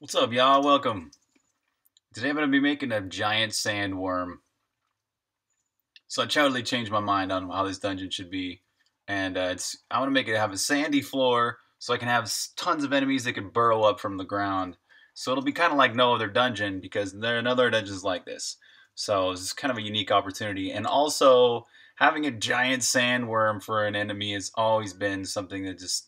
What's up, y'all? Welcome. Today I'm going to be making a giant sandworm. So I totally changed my mind on how this dungeon should be. And uh, it's I want to make it have a sandy floor so I can have tons of enemies that can burrow up from the ground. So it'll be kind of like no other dungeon because there are no other dungeons like this. So it's kind of a unique opportunity. And also, having a giant sandworm for an enemy has always been something that just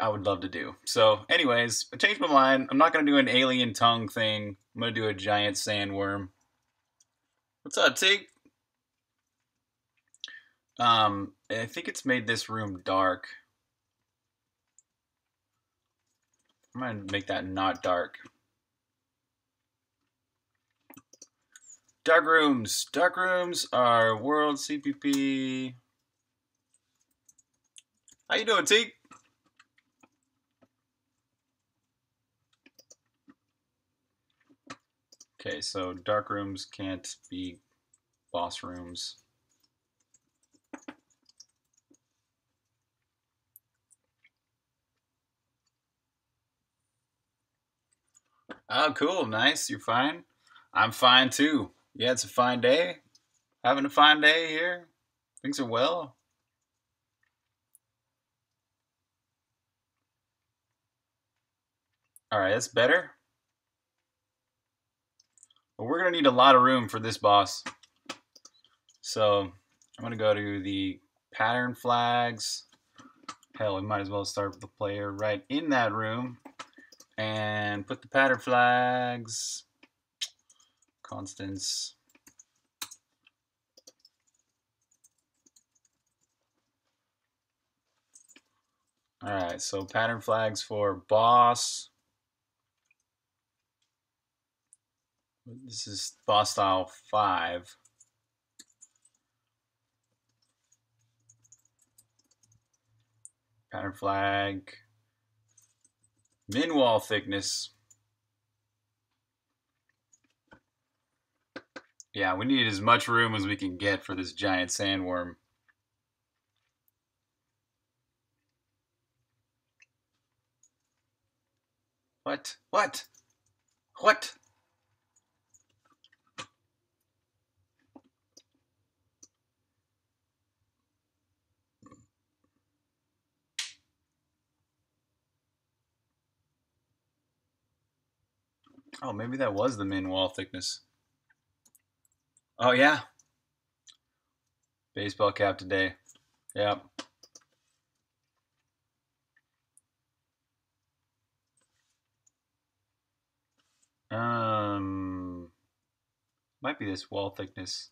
I would love to do. So, anyways, I changed my mind. I'm not going to do an alien tongue thing. I'm going to do a giant sandworm. What's up, Tig? Um, I think it's made this room dark. I'm going to make that not dark. Dark rooms. Dark rooms are world CPP. How you doing, Tig? Okay, so dark rooms can't be boss rooms. Oh, cool. Nice. You're fine. I'm fine too. Yeah, it's a fine day. Having a fine day here. Things are well. All right, that's better. But we're going to need a lot of room for this boss. So I'm going to go to the pattern flags. Hell, we might as well start with the player right in that room. And put the pattern flags. Constants. Alright, so pattern flags for boss. This is boss style 5. Pattern flag. Min wall thickness. Yeah, we need as much room as we can get for this giant sandworm. What? What? What? Oh, maybe that was the min wall thickness. Oh, yeah. Baseball cap today. Yep. Um, might be this wall thickness.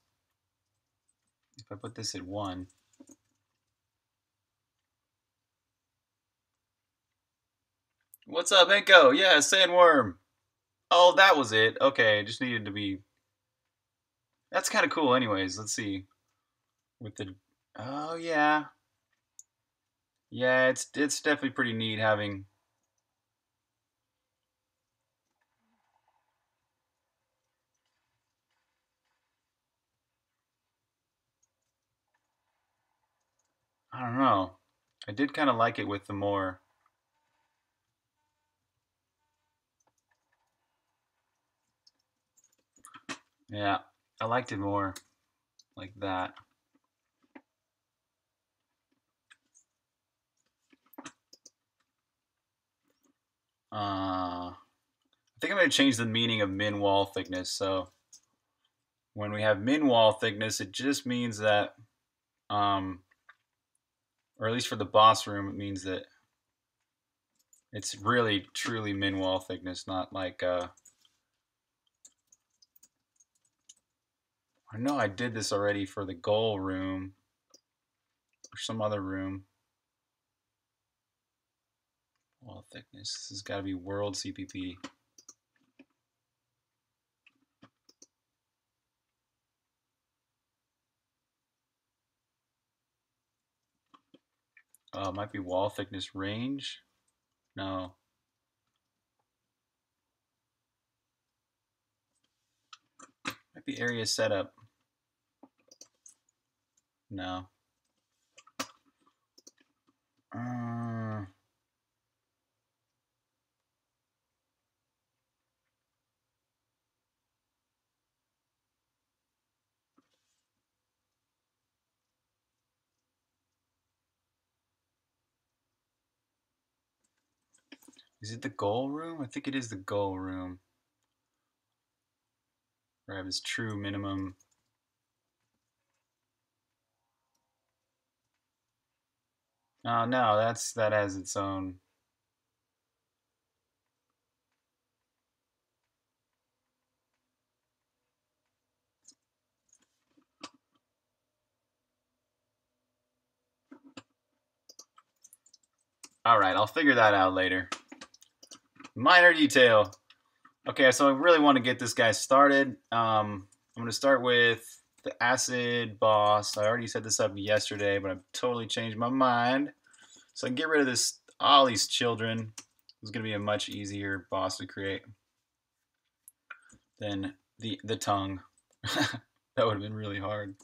If I put this at one. What's up, Enko? Yeah, sandworm. Oh, that was it. Okay, just needed to be. That's kind of cool, anyways. Let's see. With the. Oh yeah. Yeah, it's it's definitely pretty neat having. I don't know. I did kind of like it with the more Yeah, I liked it more like that. Uh, I think I'm going to change the meaning of min wall thickness. So when we have min wall thickness, it just means that, um, or at least for the boss room, it means that it's really truly min wall thickness, not like uh, I know I did this already for the goal room or some other room. Wall thickness. This has got to be world CPP. Uh, might be wall thickness range. No. Might be area setup. No. Uh, is it the goal room? I think it is the goal room. Where I have his true minimum Oh no, that's that has its own. All right, I'll figure that out later. Minor detail. Okay, so I really want to get this guy started. Um, I'm going to start with the acid boss. I already set this up yesterday, but I've totally changed my mind. So I can get rid of this all these children. It's going to be a much easier boss to create than the the tongue. that would have been really hard.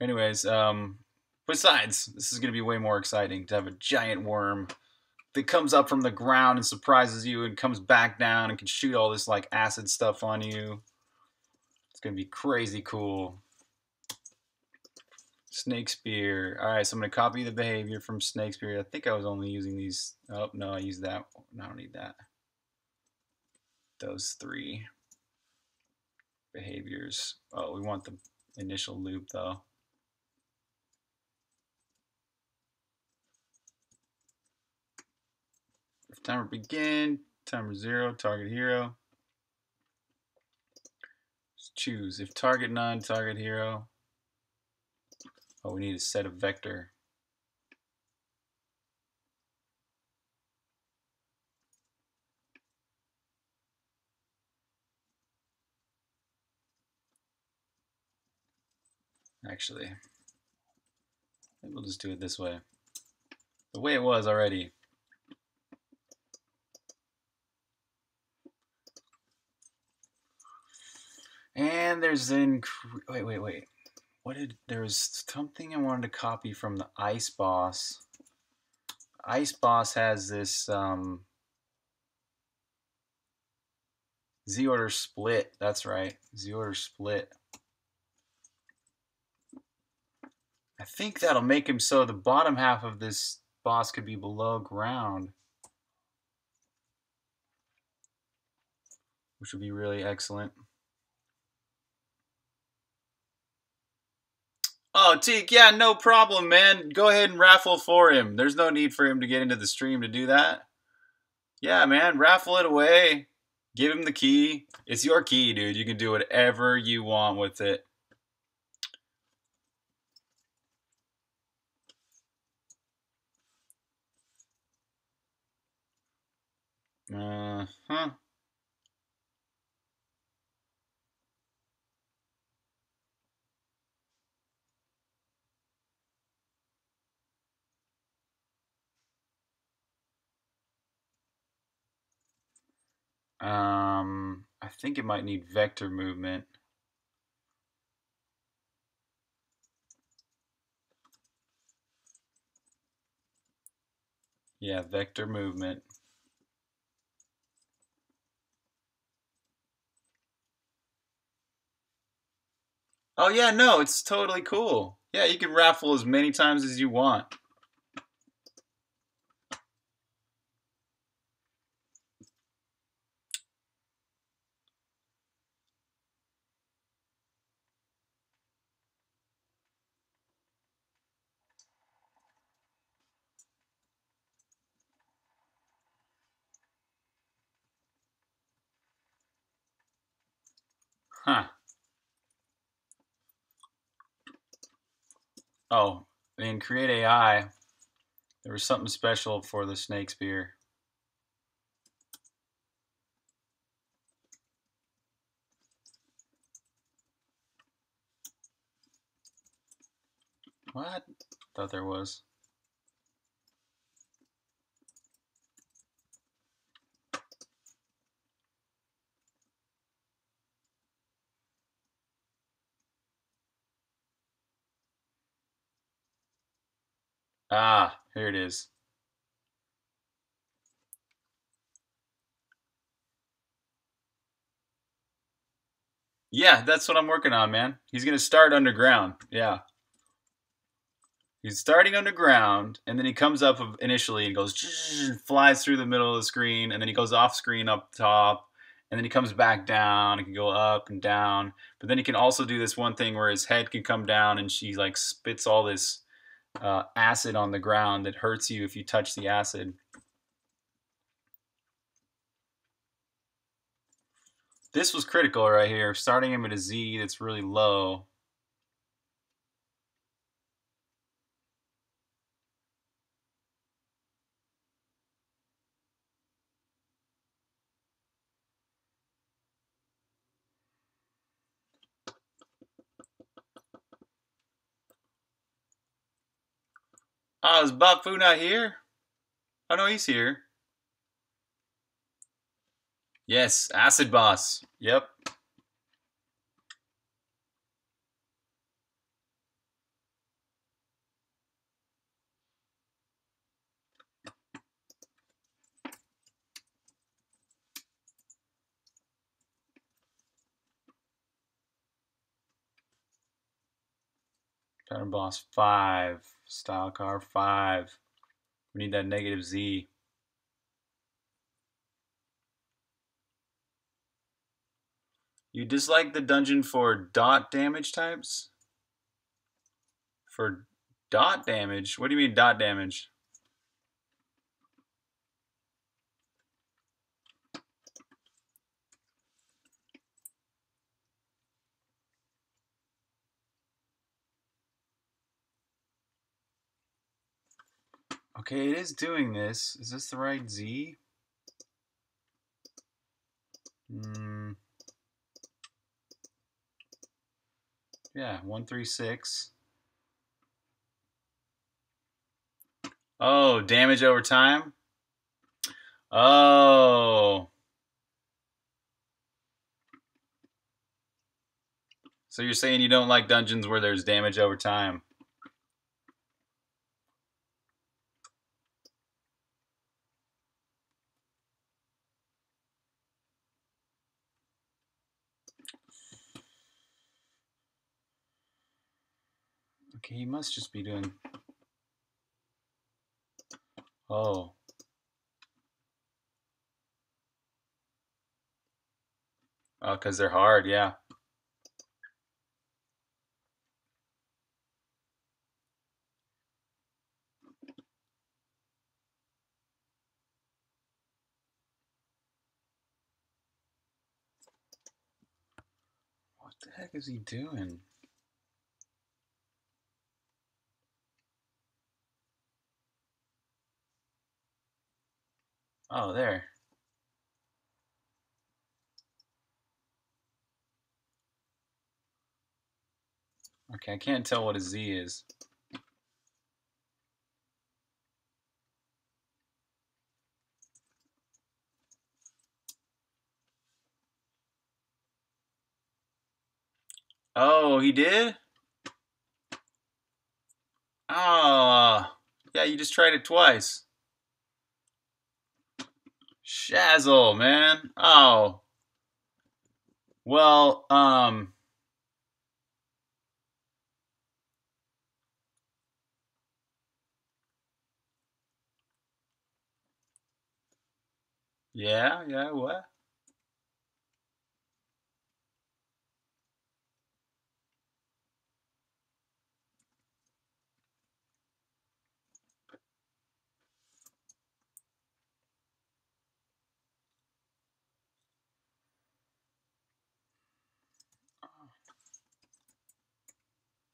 Anyways, um, besides, this is going to be way more exciting to have a giant worm that comes up from the ground and surprises you and comes back down and can shoot all this like acid stuff on you. It's gonna be crazy cool. Snake Spear. All right, so I'm gonna copy the behavior from Snake Spear. I think I was only using these. Oh no, I used that. No, I don't need that. Those three behaviors. Oh, we want the initial loop though. Timer begin, timer zero, target hero. Just choose. If target none, target hero. Oh, we need a set of vector. Actually, we'll just do it this way. The way it was already. And there's then wait, wait, wait. What did there was something I wanted to copy from the Ice Boss. Ice Boss has this um, Z order split. That's right, Z order split. I think that'll make him so the bottom half of this boss could be below ground. Which would be really excellent. Oh, Teak, yeah, no problem, man. Go ahead and raffle for him. There's no need for him to get into the stream to do that. Yeah, man, raffle it away. Give him the key. It's your key, dude. You can do whatever you want with it. Uh Um, I think it might need vector movement. Yeah, vector movement. Oh yeah, no, it's totally cool. Yeah, you can raffle as many times as you want. Huh. Oh, in Create AI, there was something special for the snake spear. What? Thought there was. Ah, here it is. Yeah, that's what I'm working on, man. He's going to start underground. Yeah. He's starting underground, and then he comes up initially and goes flies through the middle of the screen, and then he goes off screen up top, and then he comes back down. He can go up and down, but then he can also do this one thing where his head can come down, and she like spits all this uh, acid on the ground that hurts you if you touch the acid. This was critical right here, starting him at a Z that's really low. Oh, is Bafu not here? Oh no, he's here. Yes, Acid Boss. Yep. Pattern Boss 5. Style car 5. We need that negative Z. You dislike the dungeon for dot damage types? For dot damage? What do you mean dot damage? Okay, it is doing this. Is this the right Z? Hmm. Yeah, 136. Oh, damage over time? Oh. So you're saying you don't like dungeons where there's damage over time? He must just be doing... Oh. Oh, because they're hard, yeah. What the heck is he doing? Oh, there. Okay, I can't tell what a Z is. Oh, he did? Oh, yeah, you just tried it twice. Shazzle, man. Oh. Well, um. Yeah, yeah, what?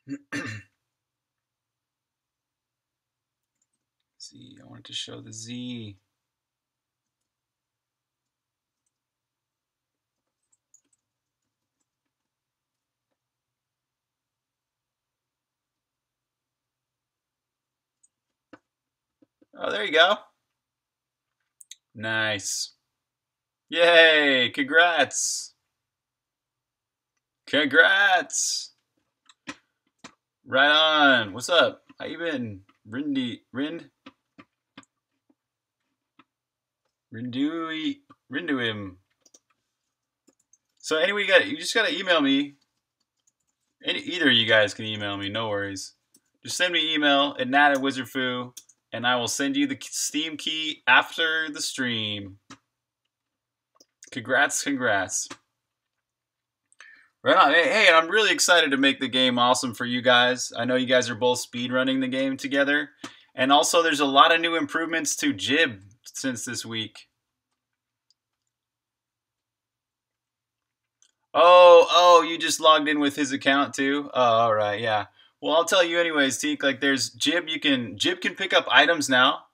Z, I wanted to show the Z. Oh, there you go. Nice. Yay, congrats. Congrats. Right on. What's up? How you been? Rindy Rind? Rindui Rinduim. So anyway, you got you just gotta email me. Any, either of you guys can email me, no worries. just send me an email at nat at wizardfu, and I will send you the Steam key after the stream. Congrats, congrats. Right on. Hey, hey, I'm really excited to make the game awesome for you guys. I know you guys are both speedrunning the game together. And also, there's a lot of new improvements to Jib since this week. Oh, oh, you just logged in with his account too? Oh, all right, yeah. Well, I'll tell you anyways, Teak. Like, there's Jib. You can Jib can pick up items now.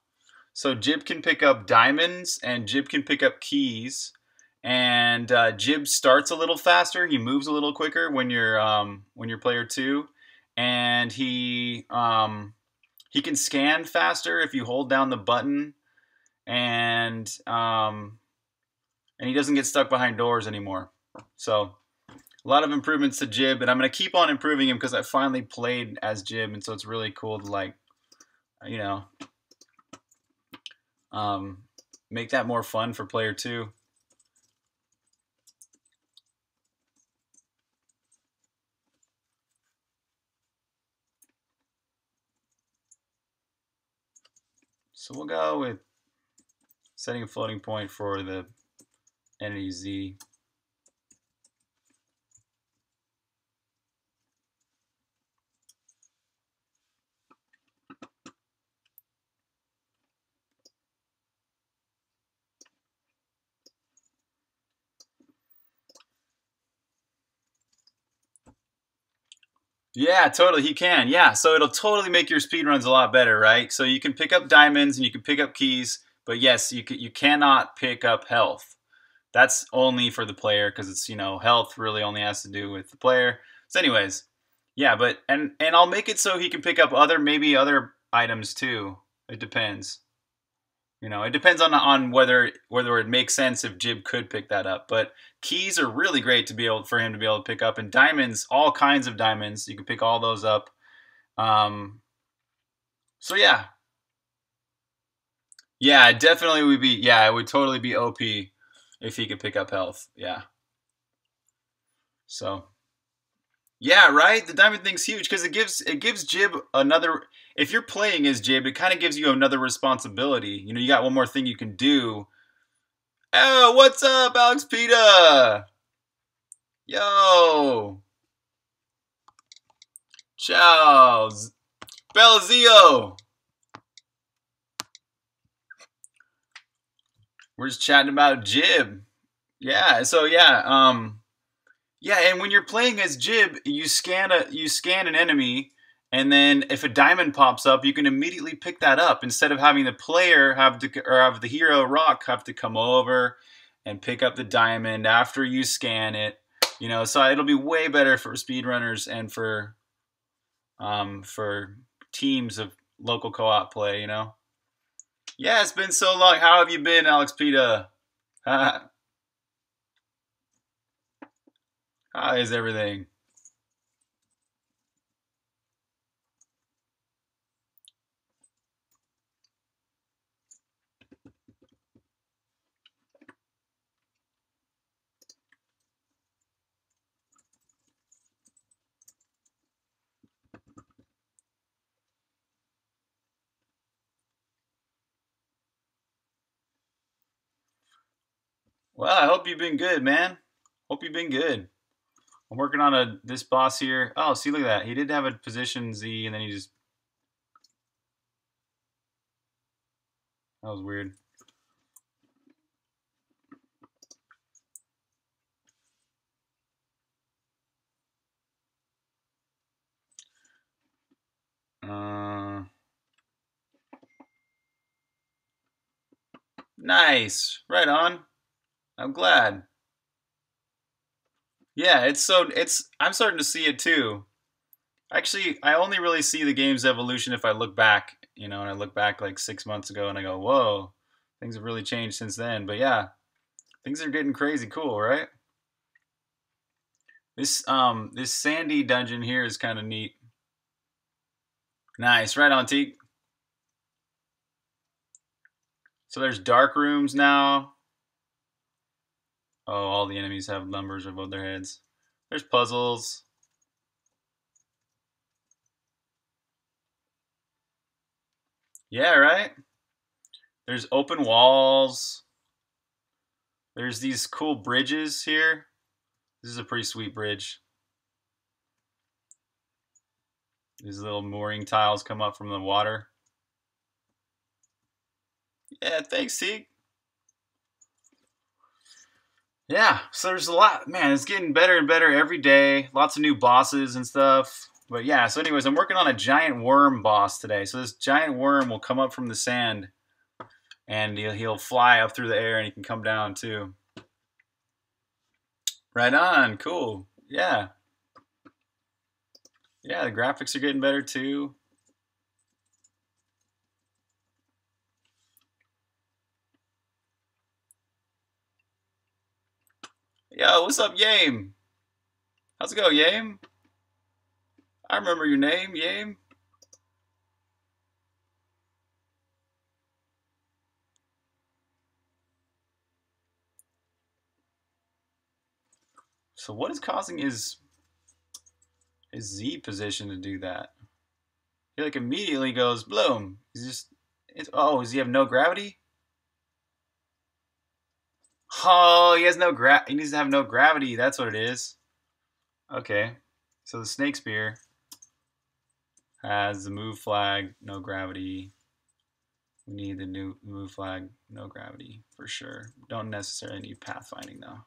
So Jib can pick up diamonds and Jib can pick up keys and uh, Jib starts a little faster. He moves a little quicker when you're um, when you're player two, and he um, he can scan faster if you hold down the button, and um, and he doesn't get stuck behind doors anymore. So a lot of improvements to Jib, and I'm gonna keep on improving him because I finally played as Jib, and so it's really cool to like, you know, um, make that more fun for player two. So we'll go with setting a floating point for the entity Z. Yeah, totally. He can. Yeah. So it'll totally make your speed runs a lot better, right? So you can pick up diamonds and you can pick up keys, but yes, you can, you cannot pick up health. That's only for the player because it's you know health really only has to do with the player. So, anyways, yeah, but and and I'll make it so he can pick up other maybe other items too. It depends. You know, it depends on on whether whether it makes sense if Jib could pick that up. But keys are really great to be able for him to be able to pick up, and diamonds, all kinds of diamonds, you can pick all those up. Um, so yeah, yeah, definitely would be. Yeah, it would totally be OP if he could pick up health. Yeah. So yeah, right. The diamond thing's huge because it gives it gives Jib another. If you're playing as Jib, it kind of gives you another responsibility. You know, you got one more thing you can do. Oh, what's up, Alex Pita? Yo, Charles, Belzio. We're just chatting about Jib. Yeah. So yeah. Um yeah, and when you're playing as Jib, you scan a you scan an enemy, and then if a diamond pops up, you can immediately pick that up instead of having the player have to or have the hero Roq have to come over and pick up the diamond after you scan it. You know, so it'll be way better for speedrunners and for um for teams of local co-op play. You know. Yeah, it's been so long. How have you been, Alex Pita? How is everything? Well, I hope you've been good, man. Hope you've been good. I'm working on a this boss here. Oh, see, look at that. He did have a position Z, and then he just... That was weird. Uh, nice. Right on. I'm glad. Yeah, it's so it's I'm starting to see it too. Actually, I only really see the game's evolution if I look back, you know, and I look back like six months ago and I go, whoa, things have really changed since then. But yeah, things are getting crazy cool, right? This um this sandy dungeon here is kind of neat. Nice, right on, Teak. So there's dark rooms now. Oh, all the enemies have numbers above their heads. There's puzzles. Yeah, right? There's open walls. There's these cool bridges here. This is a pretty sweet bridge. These little mooring tiles come up from the water. Yeah, thanks, Teague. Yeah, so there's a lot. Man, it's getting better and better every day. Lots of new bosses and stuff. But yeah, so anyways, I'm working on a giant worm boss today. So this giant worm will come up from the sand and he'll, he'll fly up through the air and he can come down too. Right on, cool. Yeah. Yeah, the graphics are getting better too. Yo, what's up, Yame? How's it go, Yame? I remember your name, Yame. So what is causing his his Z position to do that? He like immediately goes bloom. He's just oh, does he have no gravity? Oh, he has no gra. He needs to have no gravity. That's what it is. Okay, so the snake spear has the move flag, no gravity. We need the new move flag, no gravity for sure. Don't necessarily need pathfinding though.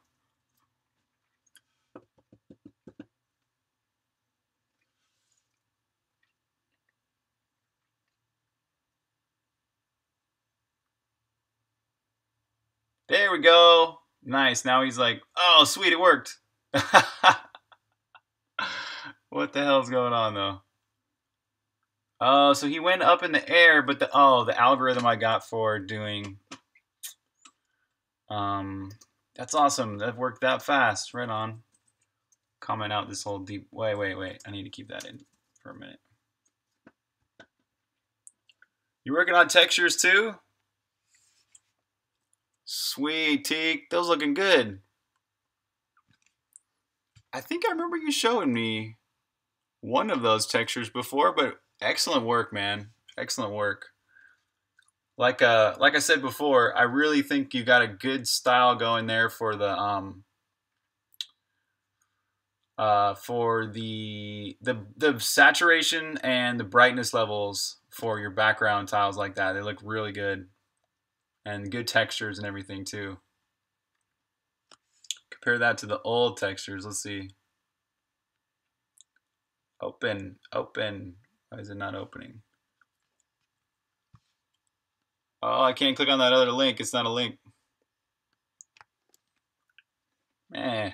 There we go. Nice. Now he's like, oh, sweet, it worked. what the hell's going on, though? Oh, so he went up in the air, but the oh, the algorithm I got for doing um that's awesome. That worked that fast. Right on. Comment out this whole deep wait, wait, wait. I need to keep that in for a minute. You working on textures too? Sweet, Teak. Those looking good. I think I remember you showing me one of those textures before, but excellent work, man. Excellent work. Like uh like I said before, I really think you got a good style going there for the um uh for the the the saturation and the brightness levels for your background tiles like that. They look really good and good textures and everything too. Compare that to the old textures. Let's see. Open, open. Why is it not opening? Oh, I can't click on that other link. It's not a link. Eh.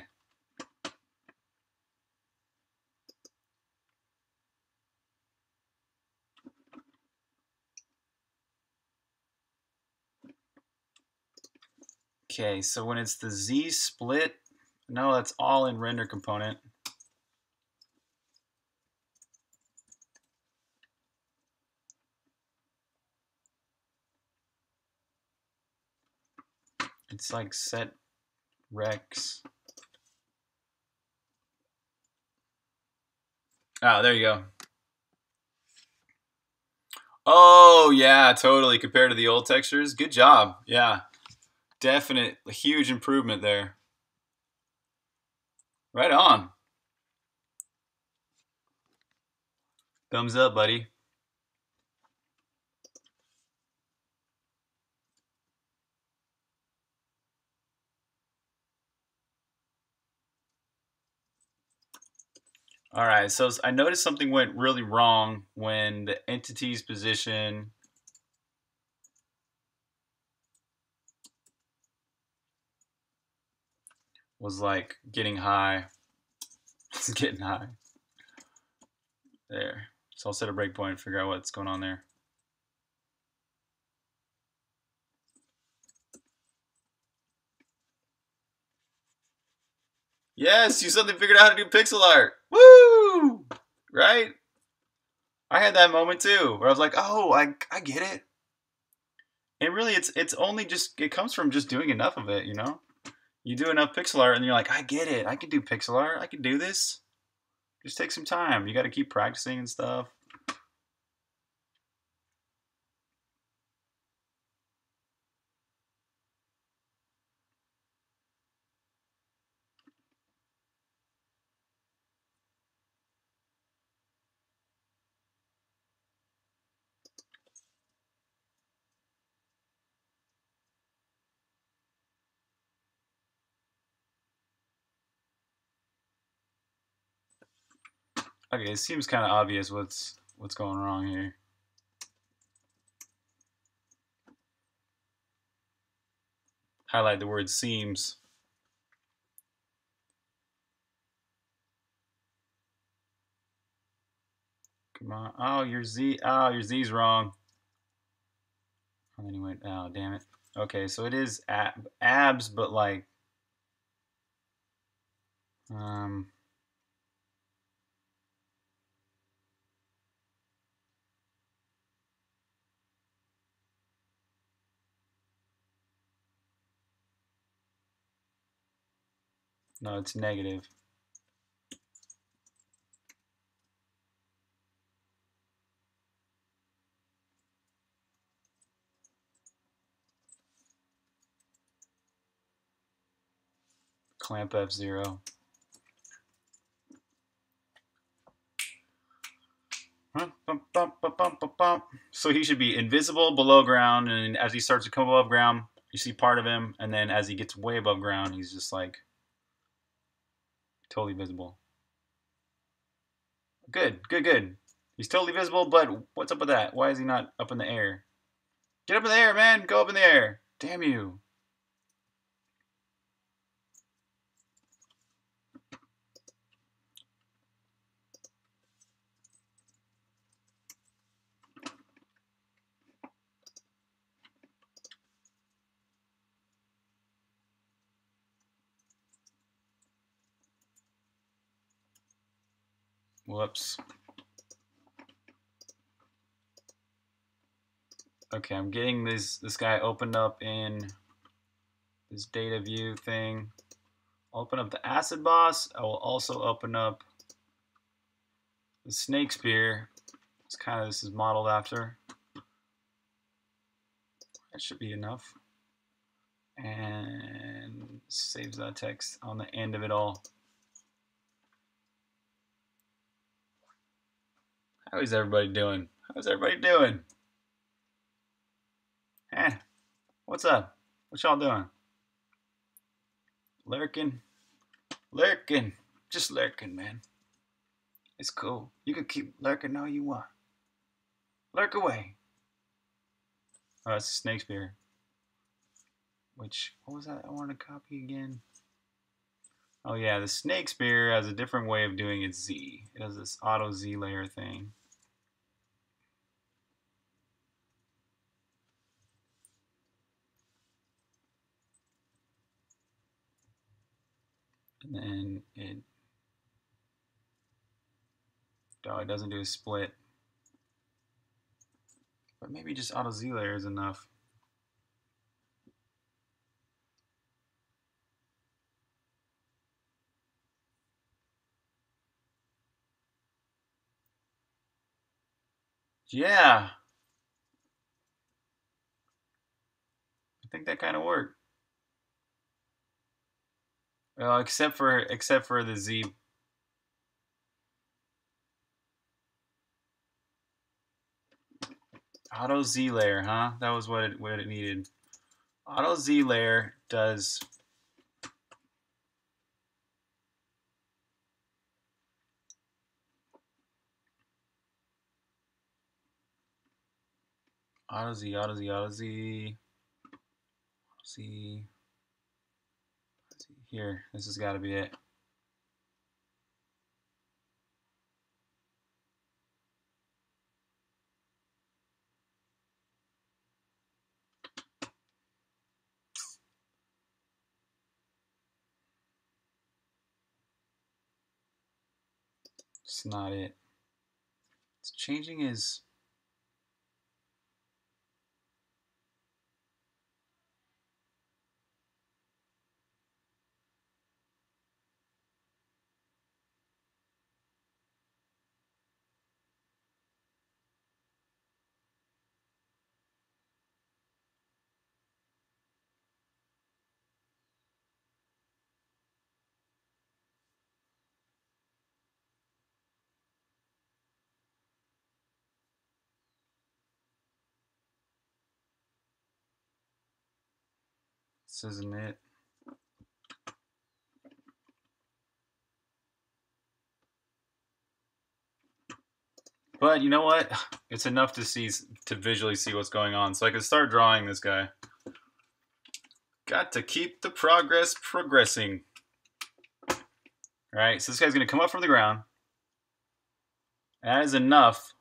Okay, so when it's the Z split, no, that's all in render component. It's like set rex. Oh, there you go. Oh, yeah, totally. Compared to the old textures. Good job. Yeah. Definite huge improvement there. Right on. Thumbs up, buddy. All right, so I noticed something went really wrong when the entity's position was like getting high. it's getting high. There. So I'll set a breakpoint and figure out what's going on there. Yes, you suddenly figured out how to do pixel art. Woo! Right? I had that moment too, where I was like, "Oh, I I get it." And really, it's it's only just it comes from just doing enough of it, you know you do enough pixel art and you're like, I get it. I can do pixel art. I can do this. Just take some time. You got to keep practicing and stuff. Okay, it seems kind of obvious what's what's going wrong here. Highlight the word seems. Come on. Oh, your Z. Oh, your Z's wrong. And then he went, oh, damn it. Okay, so it is ab abs, but like, um, no, it's negative. clamp F0. So he should be invisible below ground, and as he starts to come above ground, you see part of him, and then as he gets way above ground, he's just like totally visible. Good, good, good. He's totally visible, but what's up with that? Why is he not up in the air? Get up in the air, man! Go up in the air! Damn you! Whoops. Okay, I'm getting this this guy opened up in this data view thing. I'll open up the acid boss. I will also open up the snake spear. It's kind of this is modeled after. That should be enough. And saves that text on the end of it all. How is everybody doing? How's everybody doing? Eh, what's up? What y'all doing? Lurking? Lurking. Just lurking, man. It's cool. You can keep lurking all you want. Lurk away. Oh, that's a snake spear. Which, what was that I want to copy again? Oh yeah, the snake spear has a different way of doing its Z. It has this auto Z layer thing. And it oh, it doesn't do a split. But maybe just auto Z layer is enough. Yeah. I think that kind of worked well, except for except for the Z. Auto Z layer, huh? That was what it what it needed. Auto Z layer does Auto Z, Auto Z, Auto Z, Auto Z. Here, this has got to be it. It's not it. It's changing his This isn't it. But you know what? It's enough to see to visually see what's going on. So I can start drawing this guy. Got to keep the progress progressing. All right, so this guy's to come up from the ground. That is enough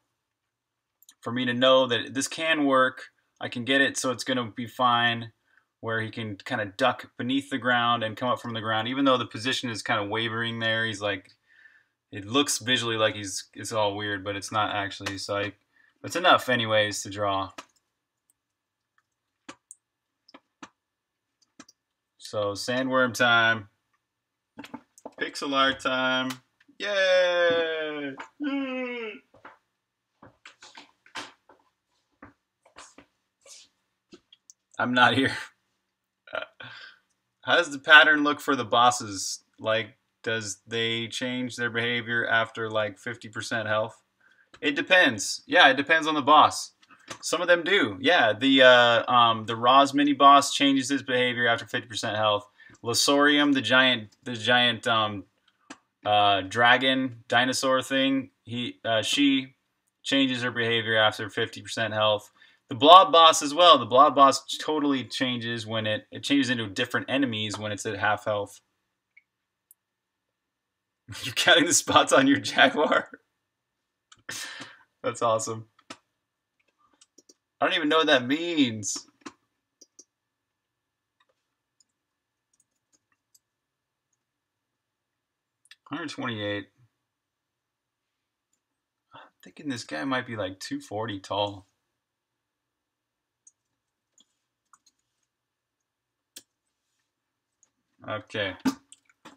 for me to know that this can work. I can get it so it's to be fine where he can kind of duck beneath the ground and come up from the ground. Even though the position is kind of wavering there, he's like, it looks visually like he's, it's all weird, but it's not actually. So I, it's enough anyways to draw. So sandworm time, pixel art time, yay! I'm not here. How does the pattern look for the bosses? Like, does they change their behavior after like 50% health? It depends. Yeah, it depends on the boss. Some of them do. Yeah, the uh, um, the Roz mini boss changes his behavior after 50% health. Lasorium, the giant the giant um, uh, dragon dinosaur thing, he uh, she changes her behavior after 50% health. The blob boss as well. The blob boss totally changes when it it changes into different enemies when it's at half health. You're counting the spots on your jaguar. That's awesome. I don't even know what that means. Hundred twenty-eight. I'm thinking this guy might be like two forty tall. Okay.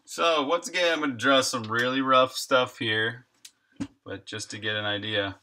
So once again, I'm going to draw some really rough stuff here, but just to get an idea.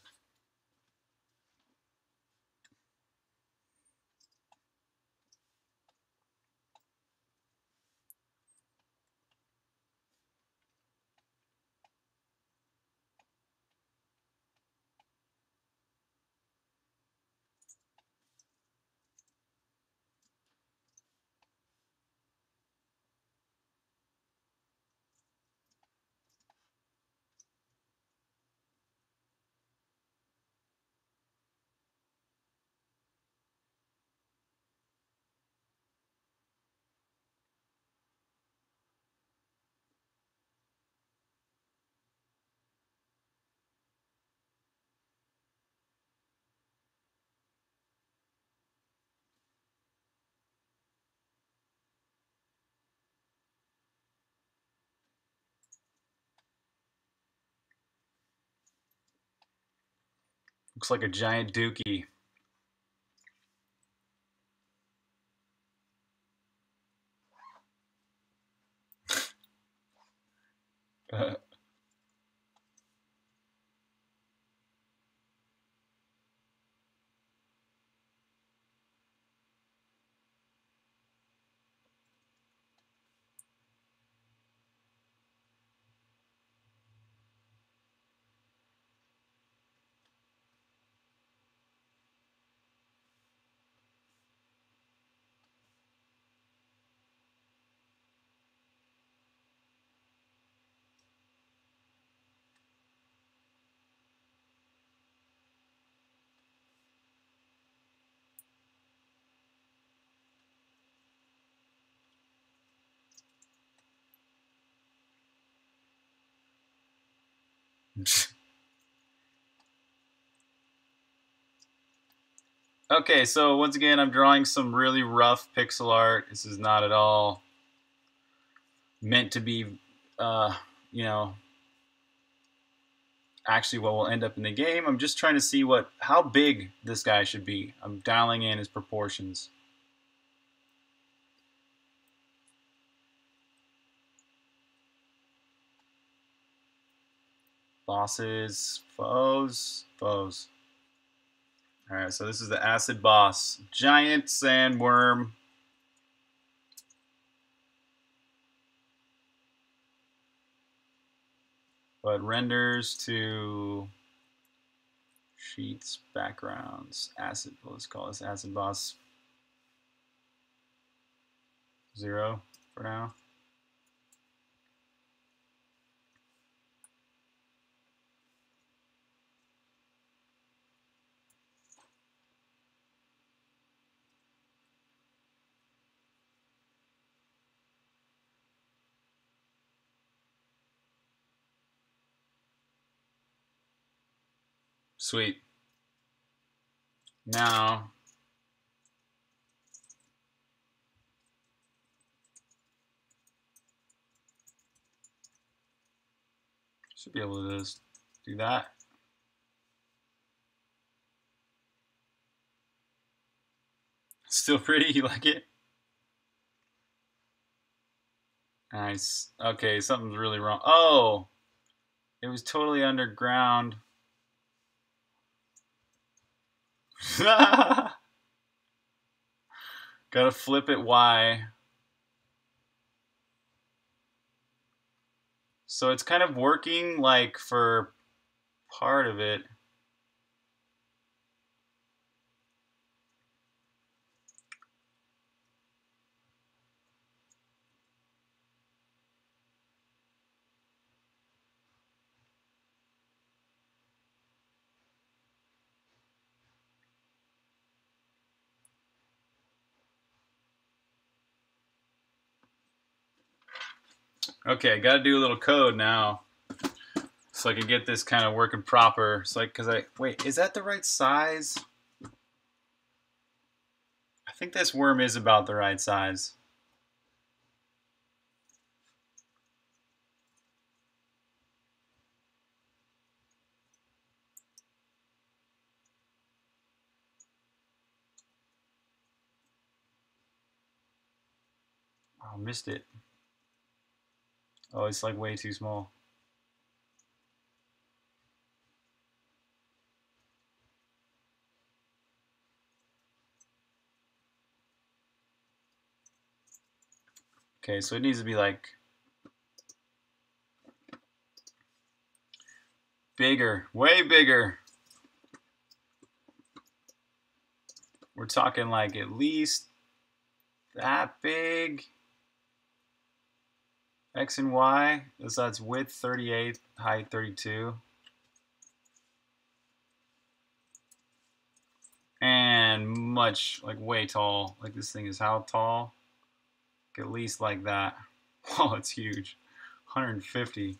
Looks like a giant dookie. uh. okay, so once again, I'm drawing some really rough pixel art. This is not at all meant to be, uh, you know, actually what will end up in the game. I'm just trying to see what how big this guy should be. I'm dialing in his proportions. Bosses, foes, foes. Alright, so this is the acid boss. Giant sandworm. But renders to sheets, backgrounds, acid, let's call this acid boss zero for now. Sweet. Now, should be able to just do that. Still pretty? You like it? Nice. Okay, something's really wrong. Oh! It was totally underground. Gotta flip it Y. So it's kind of working like for part of it. Okay, I got to do a little code now. So I can get this kind of working proper. So like, cause I, wait, is that the right size? I think this worm is about the right size. Oh, missed it. Oh, it's like way too small. Okay, so it needs to be like bigger, way bigger. We're talking like at least that big. X and Y, so that's width 38, height 32. And much, like way tall. Like this thing is how tall? At least like that. Oh, it's huge. 150.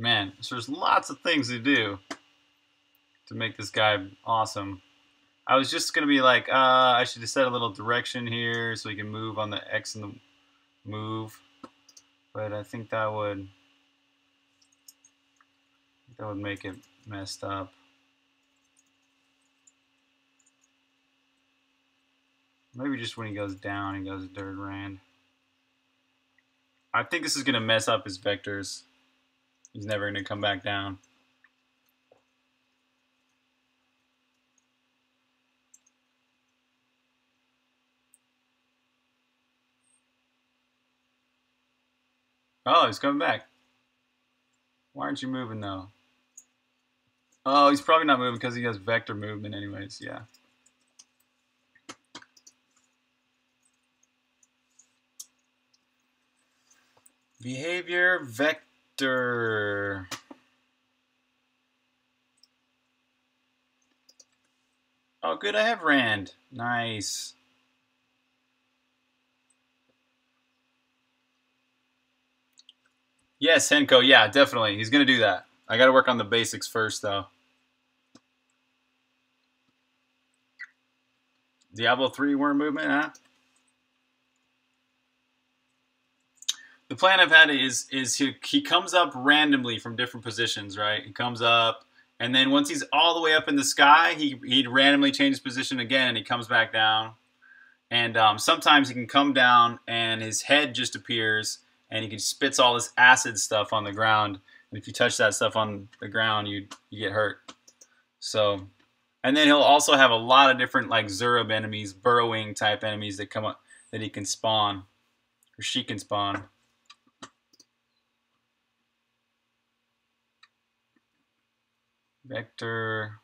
Man, so there's lots of things to do to make this guy awesome. I was just going to be like, uh, I should just set a little direction here so he can move on the X and the move. But I think that would that would make it messed up. Maybe just when he goes down, he goes dirt rand. I think this is going to mess up his vectors. He's never going to come back down. Oh, he's coming back. Why aren't you moving though? Oh, he's probably not moving because he has vector movement anyways, yeah. Behavior vector Victor. Oh, good, I have Rand. Nice. Yes, Henko. Yeah, definitely. He's going to do that. I got to work on the basics first, though. Diablo 3 worm movement, huh? The plan I've had is is he he comes up randomly from different positions, right? He comes up And then once he's all the way up in the sky, he he'd randomly change his position again, and he comes back down. And um, sometimes he can come down, and his head just appears, and he can spits all this acid stuff on the ground. And if you touch that stuff on the ground, you you get hurt. So, and then he'll also have a lot of different like Zurub enemies, burrowing type enemies that come up that he can spawn, or she can spawn. Vector.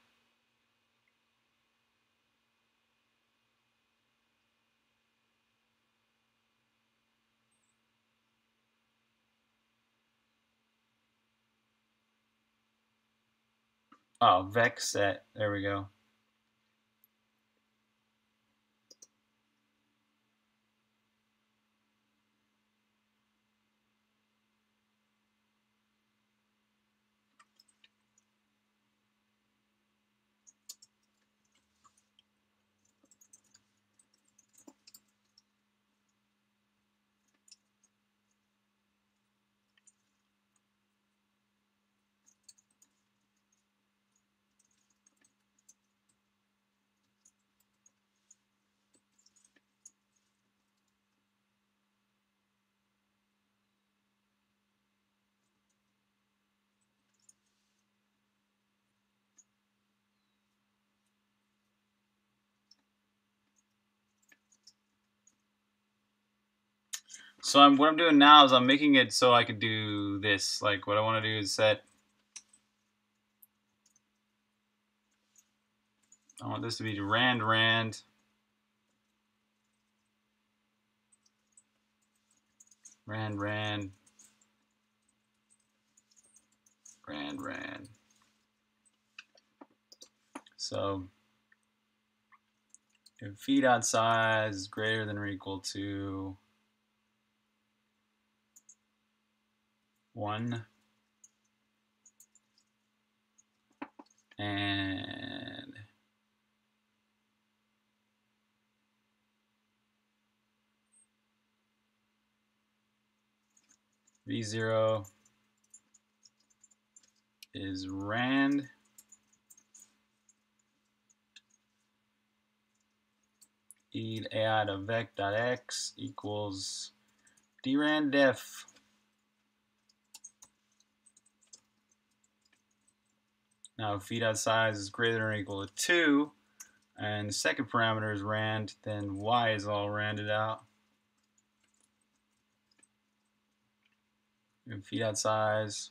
Oh, vex set. There we go. So I'm, what I'm doing now is I'm making it so I could do this. Like what I want to do is set. I want this to be rand rand. Rand rand. Rand rand. So if v dot size is greater than or equal to one. And v0 is rand. E ai dot x equals drand def Now if v size is greater than or equal to 2, and the second parameter is rand, then y is all randed out. And v size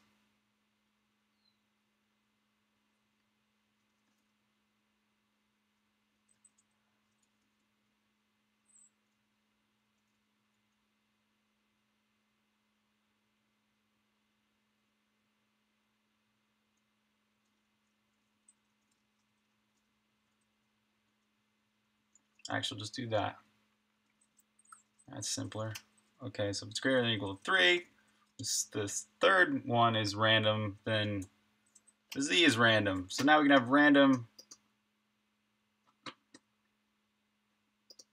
Actually, just do that. That's simpler. Okay, so if it's greater than equal to 3, this, this third one is random, then the z is random. So now we can have random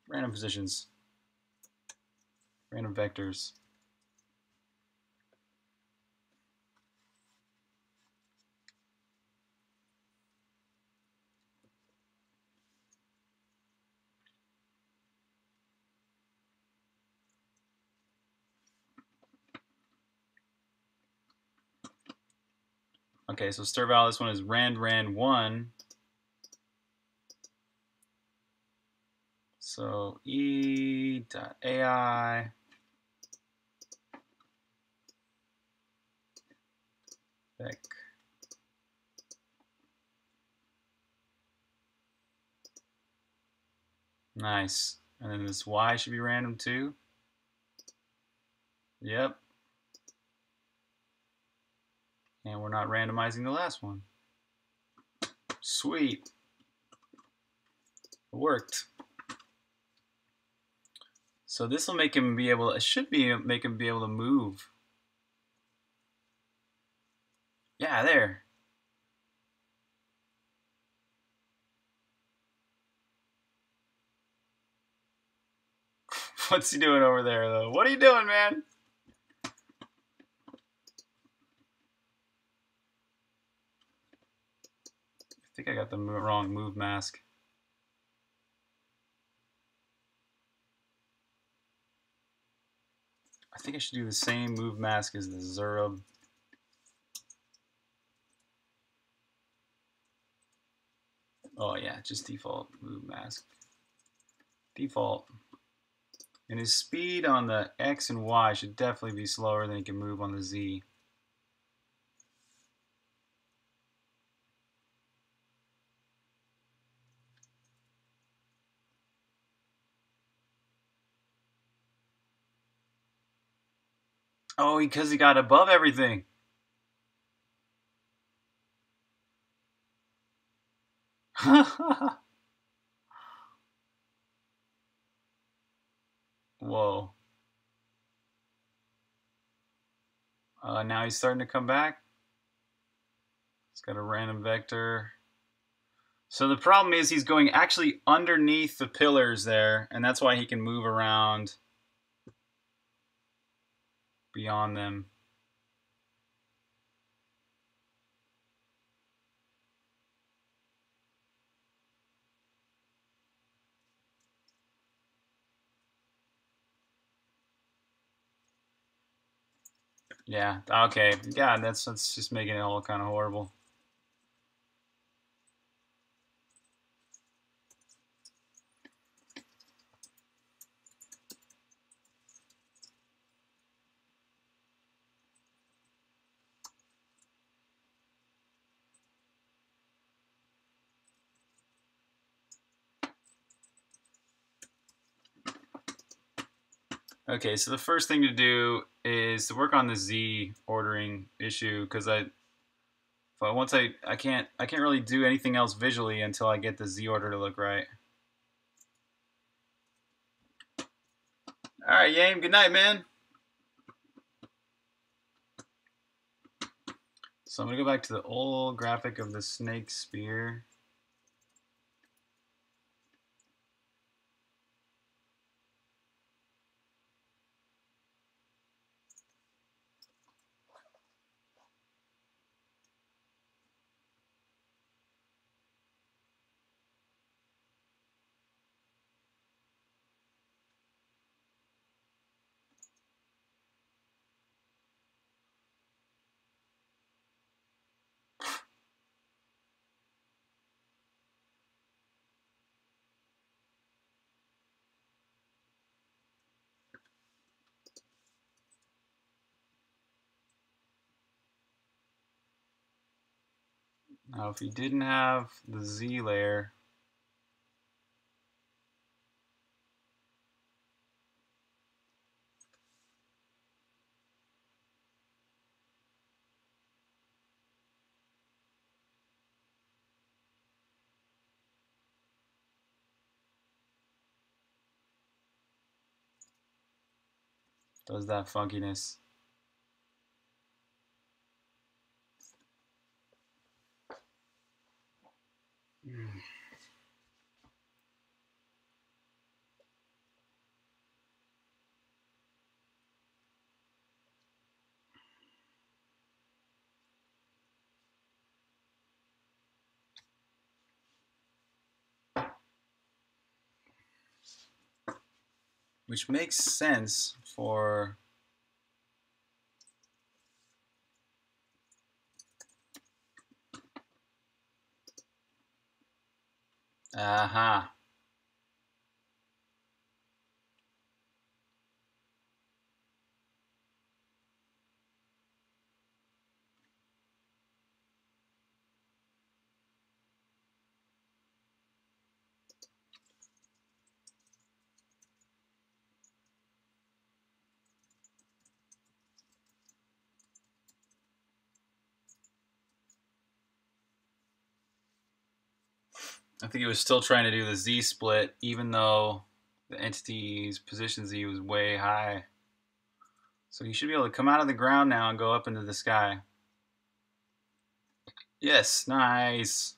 random positions, random vectors. Okay, so stir this one is rand rand 1. So e dot ai vec Nice. And then this y should be random too. Yep. And we're not randomizing the last one. Sweet. It worked. So this will make him be able, it should be make him be able to move. Yeah, there. What's he doing over there, though? What are you doing, man? Think I got the wrong move mask. I think I should do the same move mask as the Zurub. Oh yeah, just default move mask. Default. And his speed on the X and Y should definitely be slower than he can move on the Z. Oh, because he got above everything. Whoa. Uh, now he's starting to come back. It's got a random vector. So the problem is he's going actually underneath the pillars there, and that's why he can move around beyond them. Yeah, okay. Yeah, that's that's just making it all kind of horrible. Okay, so the first thing to do is to work on the Z ordering issue because I, but once I I can't I can't really do anything else visually until I get the Z order to look right. All right, Yame. Good night, man. So I'm gonna go back to the old graphic of the snake spear. Now, if you didn't have the Z layer, does that funkiness. Which makes sense for Aha. Uh -huh. I think he was still trying to do the Z split, even though the entity's position Z was way high. So he should be able to come out of the ground now and go up into the sky. Yes, nice.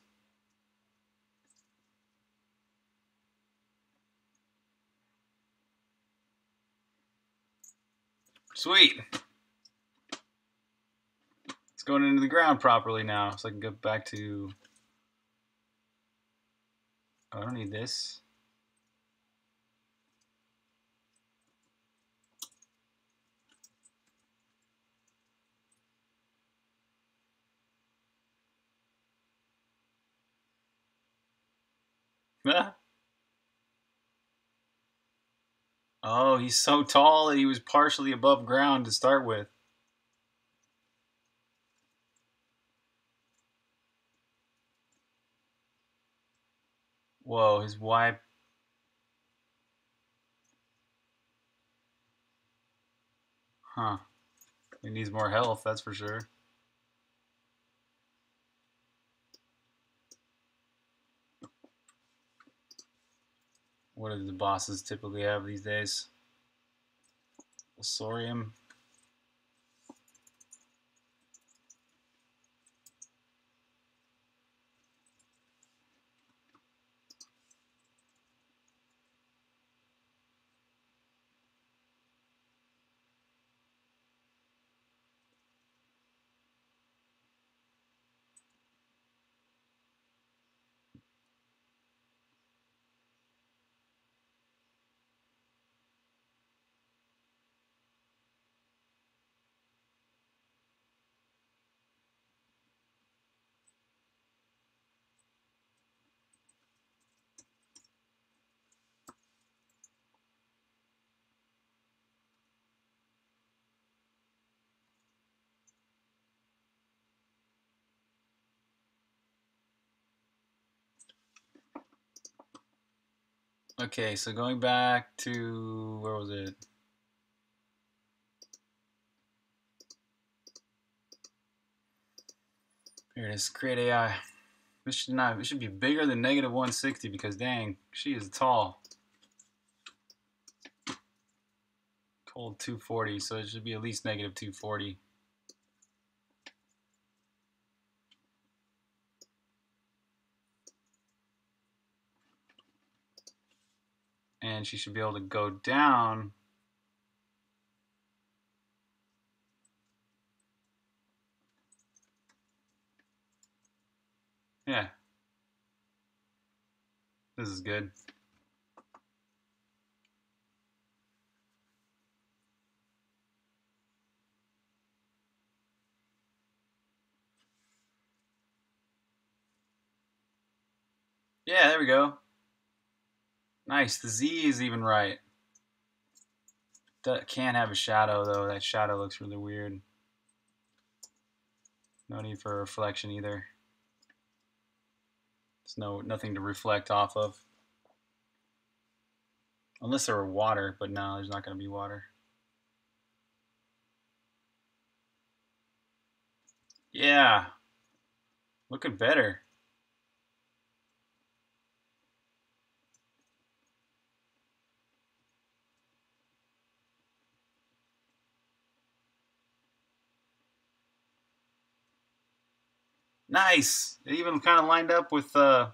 Sweet. It's going into the ground properly now, so I can go back to I don't need this. oh, he's so tall that he was partially above ground to start with. Whoa, his wife. Huh. He needs more health, that's for sure. What do the bosses typically have these days? Sorium. Okay, so going back to where was it? Here it is. Create AI. This should not. It should be bigger than negative 160 because dang, she is tall. Cold 240, so it should be at least negative 240. And she should be able to go down Yeah. This is good. Yeah, there we go. Nice. The Z is even right. Can't have a shadow though. That shadow looks really weird. No need for reflection either. There's no nothing to reflect off of. Unless there were water, but no, there's not going to be water. Yeah. Looking better. Nice. It even kind of lined up with uh,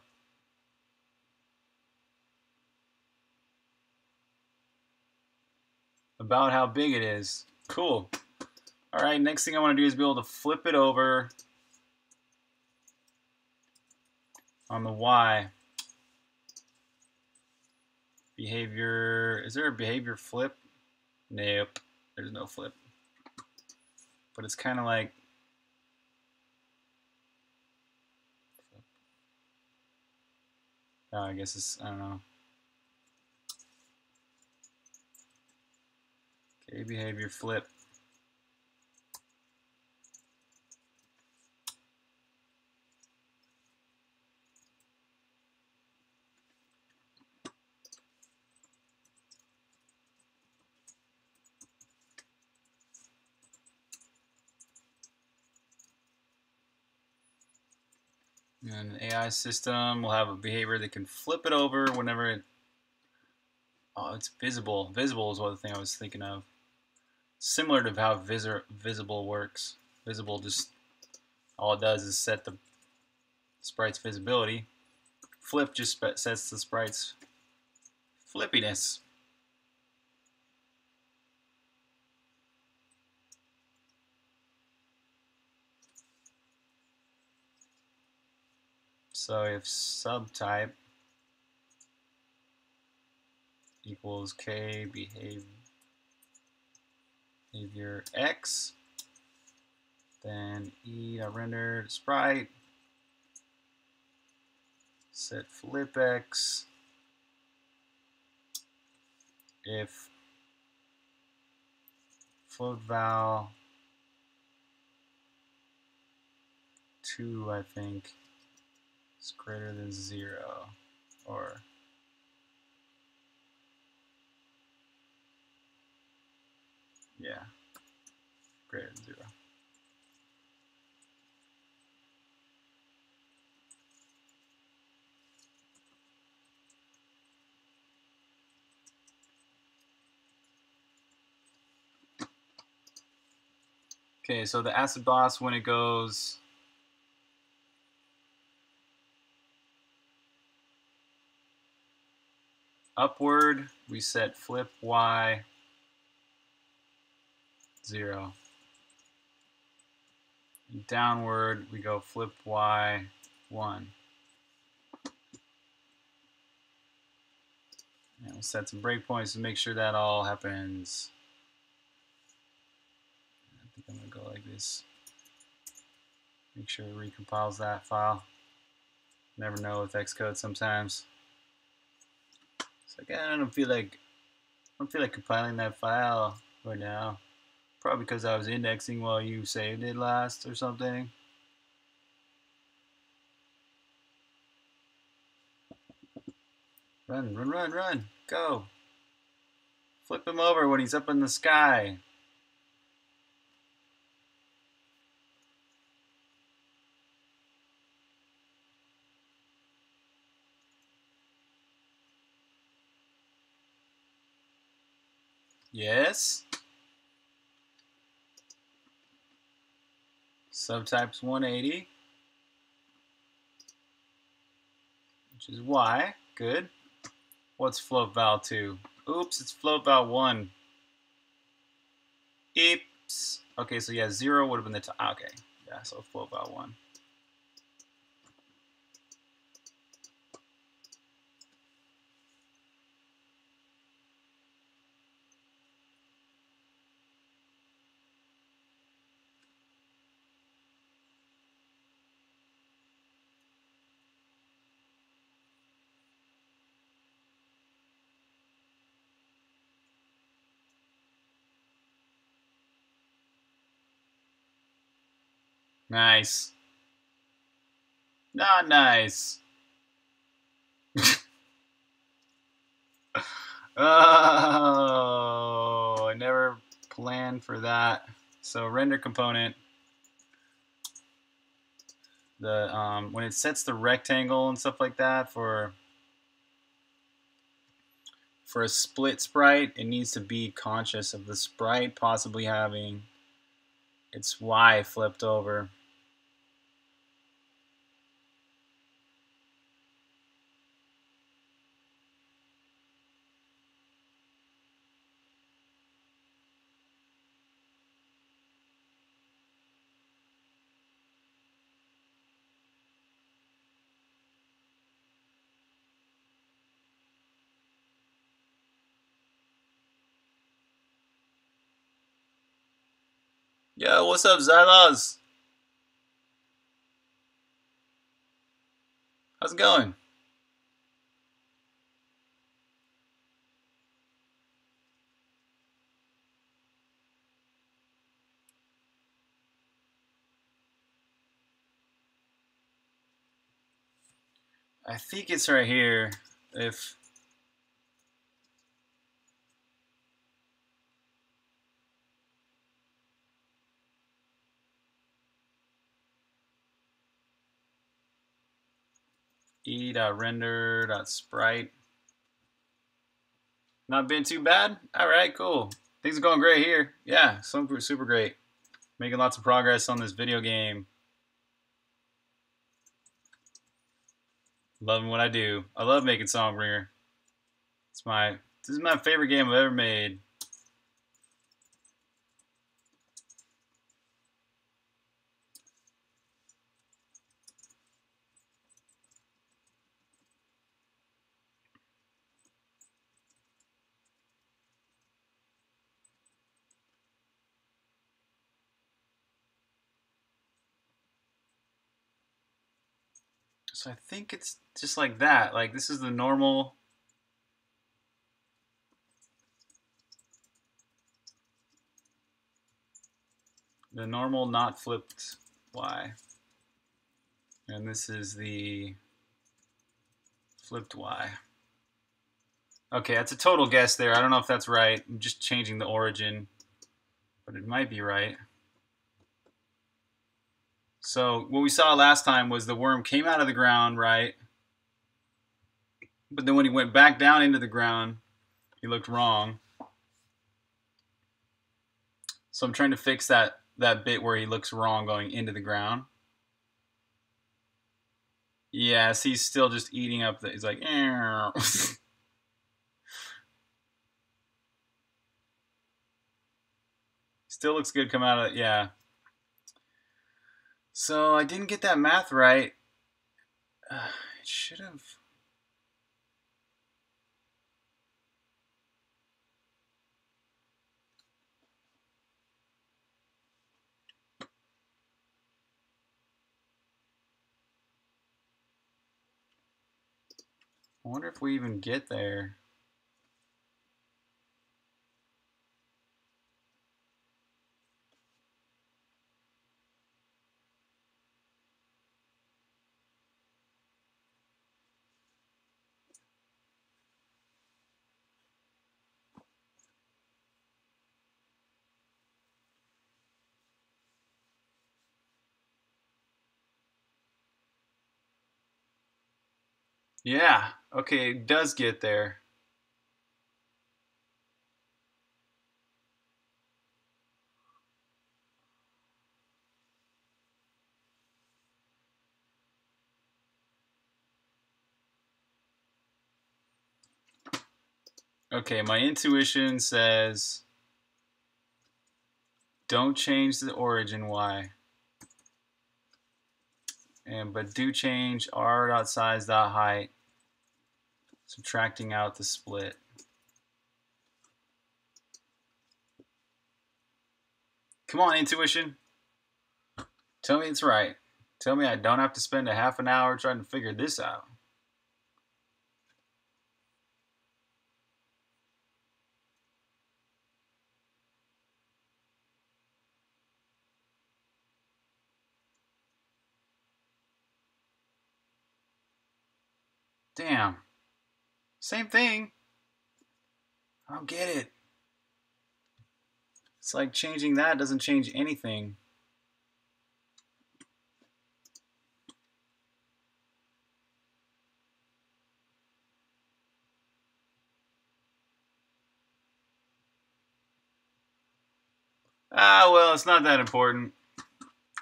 about how big it is. Cool. All right, next thing I want to do is be able to flip it over on the Y. Behavior, is there a behavior flip? Nope, there's no flip. But it's kind of like Oh, I guess it's, I don't know. Okay, behavior flip. And an AI system will have a behavior that can flip it over whenever it. Oh, it's visible. Visible is what the thing I was thinking of. Similar to how visor, visible works. Visible just all it does is set the sprite's visibility. Flip just sets the sprite's flippiness. So if subtype equals k behave, behavior x. Then e render sprite set flip x if float val 2 I think greater than 0 or yeah greater than 0 Okay, so the acid boss when it goes upward, we set flip y 0. Downward, we go flip y 1. And we'll set some breakpoints to make sure that all happens I think I'm going to go like this. Make sure it recompiles that file. Never know with Xcode sometimes. Like I don't feel like I don't feel like compiling that file right now. Probably because I was indexing while you saved it last or something. Run, run, run, run, go. Flip him over when he's up in the sky. Yes. Subtypes 180, which is Y. Good. What's float val 2? Oops, it's float val 1. Oops. Okay, so yeah, 0 would have been the top. Okay, yeah, so float val 1. Nice. Not nice. oh, I never planned for that. So render component, the um, when it sets the rectangle and stuff like that for for a split sprite, it needs to be conscious of the sprite possibly having its Y flipped over. Yo, what's up, Xylos? How's it going? I think it's right here. If e.render.sprite. Not been too bad? All right, cool. Things are going great here. Yeah, super, super great. Making lots of progress on this video game. Loving what I do. I love making Songbringer. It's my this is my favorite game I've ever made. So I think it's just like that. Like this is the normal. The normal not flipped y. And this is the flipped y. Okay, that's a total guess there. I don't know if that's right. I'm just changing the origin, but it might be right. So what we saw last time was the worm came out of the ground, right? But then when he went back down into the ground, he looked wrong. So I'm trying to fix that, that bit where he looks wrong going into the ground. Yes, he's still just eating up the, he's like, Still looks good come out of, yeah. So I didn't get that math right. Uh, it should have. I wonder if we even get there. Yeah, okay, it does get there. Okay, my intuition says don't change the origin y. And but do change r dot size dot height subtracting out the split. Come on, intuition. Tell me it's right. Tell me I don't have to spend a half an hour trying to figure this out. Damn. Same thing. I don't get it. It's like changing that doesn't change anything. Ah, well, it's not that important.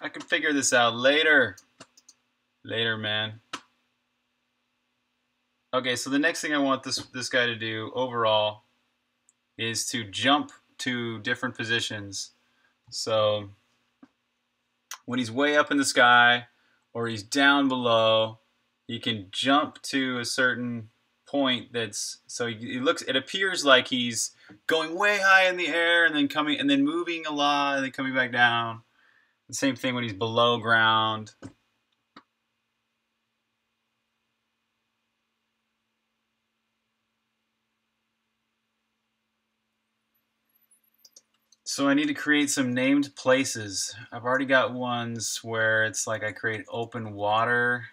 I can figure this out later. Later, man. Okay, so the next thing I want this this guy to do overall is to jump to different positions. So when he's way up in the sky or he's down below, he can jump to a certain point that's so he looks it appears like he's going way high in the air and then coming and then moving a lot and then coming back down. The same thing when he's below ground. So I need to create some named places. I've already got ones where it's like I create open water.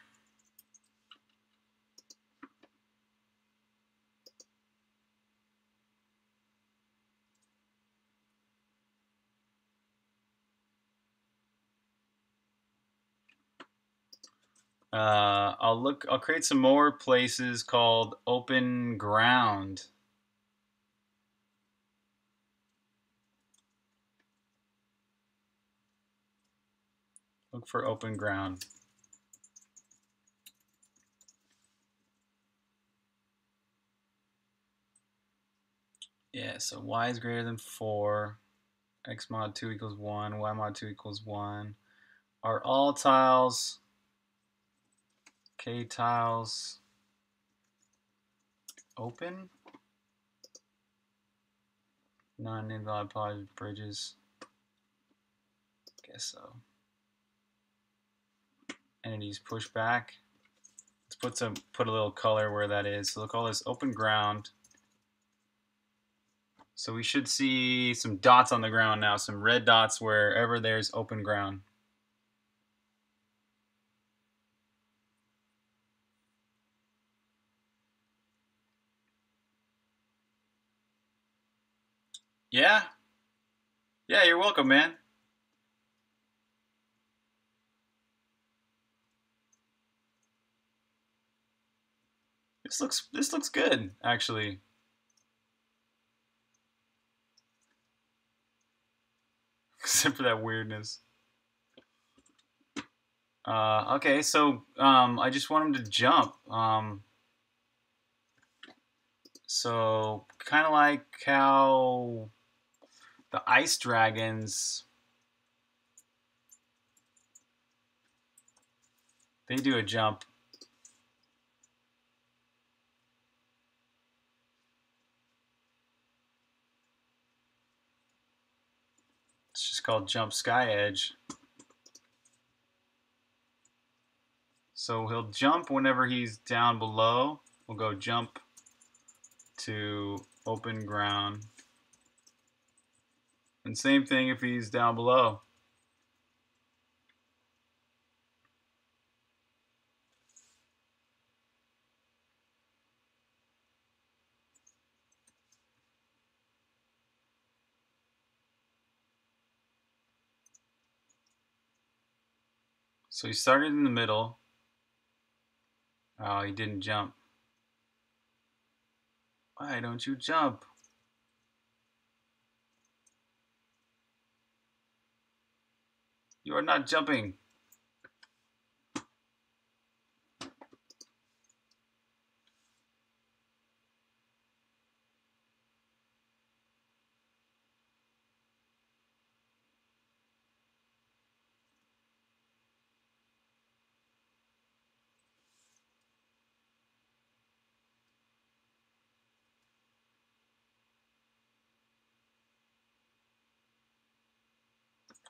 Uh, I'll look. I'll create some more places called open ground. Look for open ground. Yeah, so y is greater than 4, x mod 2 equals 1, y mod 2 equals 1. Are all tiles, k tiles, open? Non-invalid bridges. Guess so entities push back. Let's put some put a little color where that is. So we'll call this open ground. So we should see some dots on the ground now, some red dots wherever there's open ground. Yeah? Yeah, you're welcome, man. This looks this looks good, actually. Except for that weirdness. Uh, okay, so um, I just want him to jump. Um, so kind of like how the ice dragons they do a jump called jump sky edge. So he'll jump whenever he's down below. We'll go jump to open ground. And same thing if he's down below. So he started in the middle. Oh, he didn't jump. Why don't you jump? You are not jumping.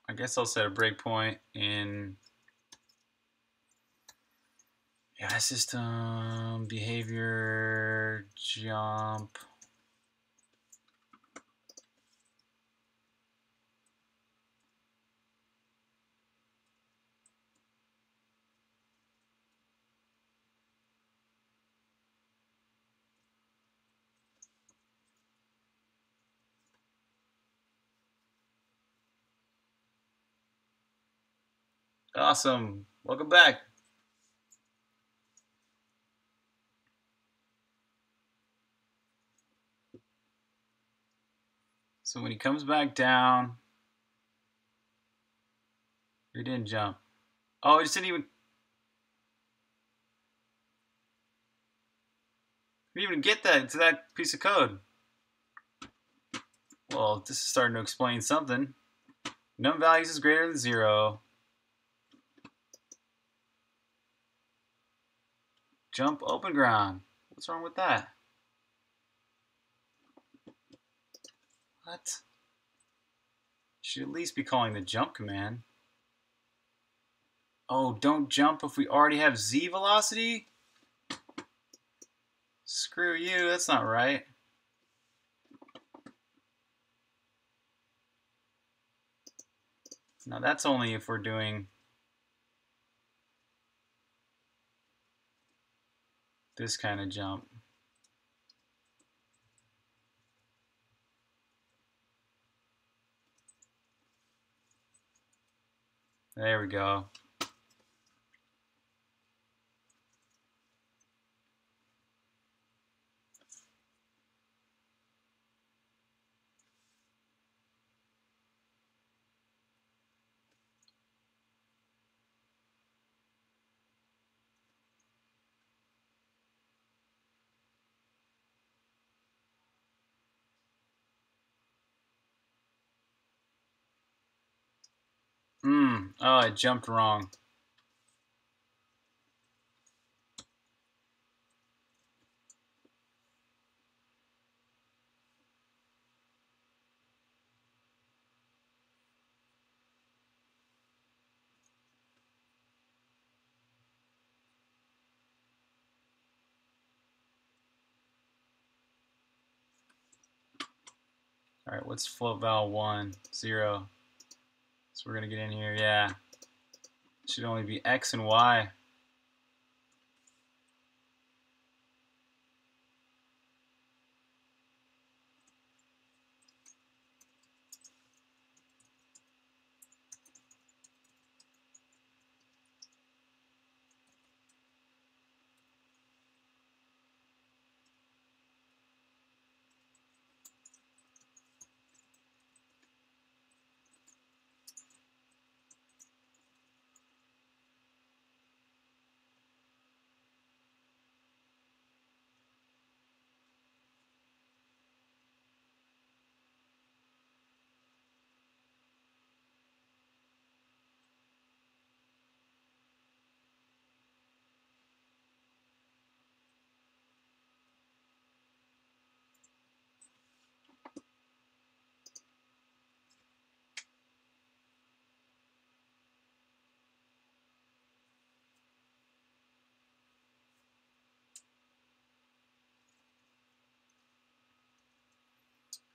I guess I'll set a breakpoint in yeah system behavior jump Awesome. Welcome back. So when he comes back down, he didn't jump. Oh, he just didn't even. Didn't even get that to that piece of code. Well, this is starting to explain something. Num values is greater than zero. Jump open ground. What's wrong with that? What? Should at least be calling the jump command. Oh, don't jump if we already have z velocity? Screw you, that's not right. Now that's only if we're doing this kind of jump. There we go. Oh, I jumped wrong. All right, what's float valve one, zero, so we're gonna get in here, yeah. It should only be X and Y.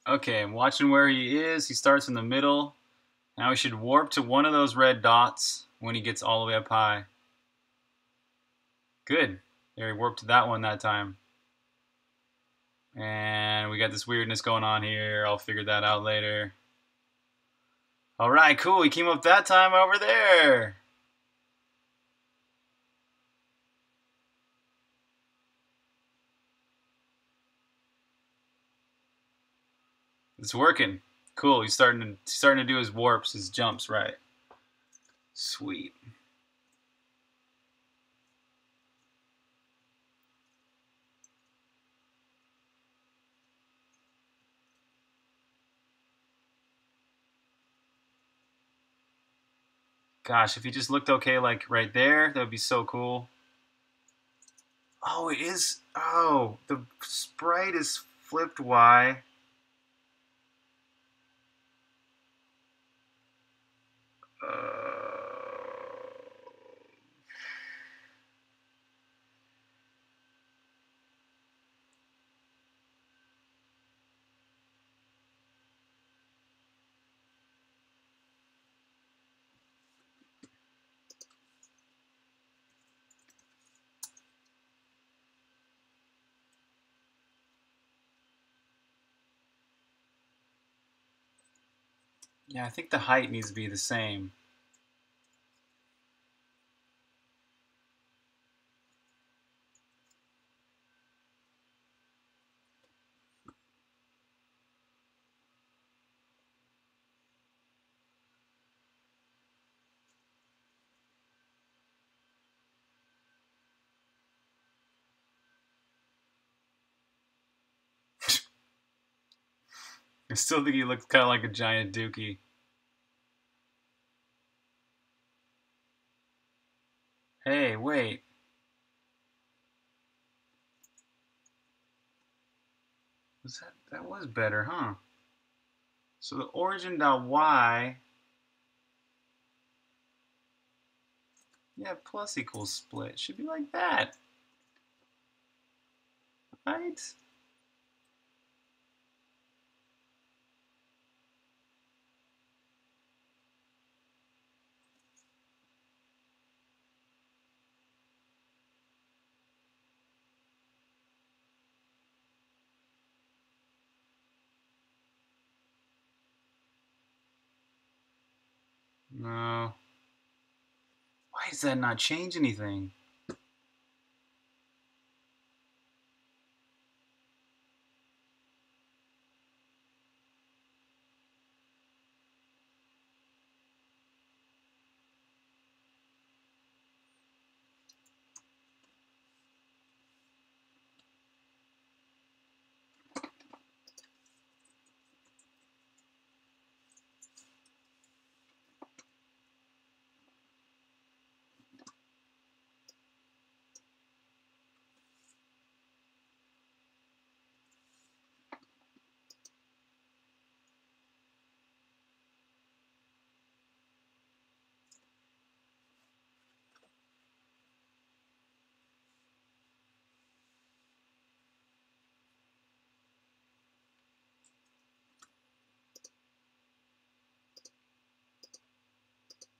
Okay, I'm watching where he is. He starts in the middle. Now he should warp to one of those red dots when he gets all the way up high. Good. There, he warped to that one that time. And we got this weirdness going on here. I'll figure that out later. All right, cool. He came up that time over there. It's working. Cool. He's starting to he's starting to do his warps, his jumps right. Sweet. Gosh, if he just looked okay like right there, that would be so cool. Oh, it is. Oh, the sprite is flipped Y. uh, Yeah, I think the height needs to be the same. I still think he looks kind of like a giant dookie. Hey, wait. Was that was better, huh? So the origin dot y yeah plus equals split should be like that, right? No. That not change anything?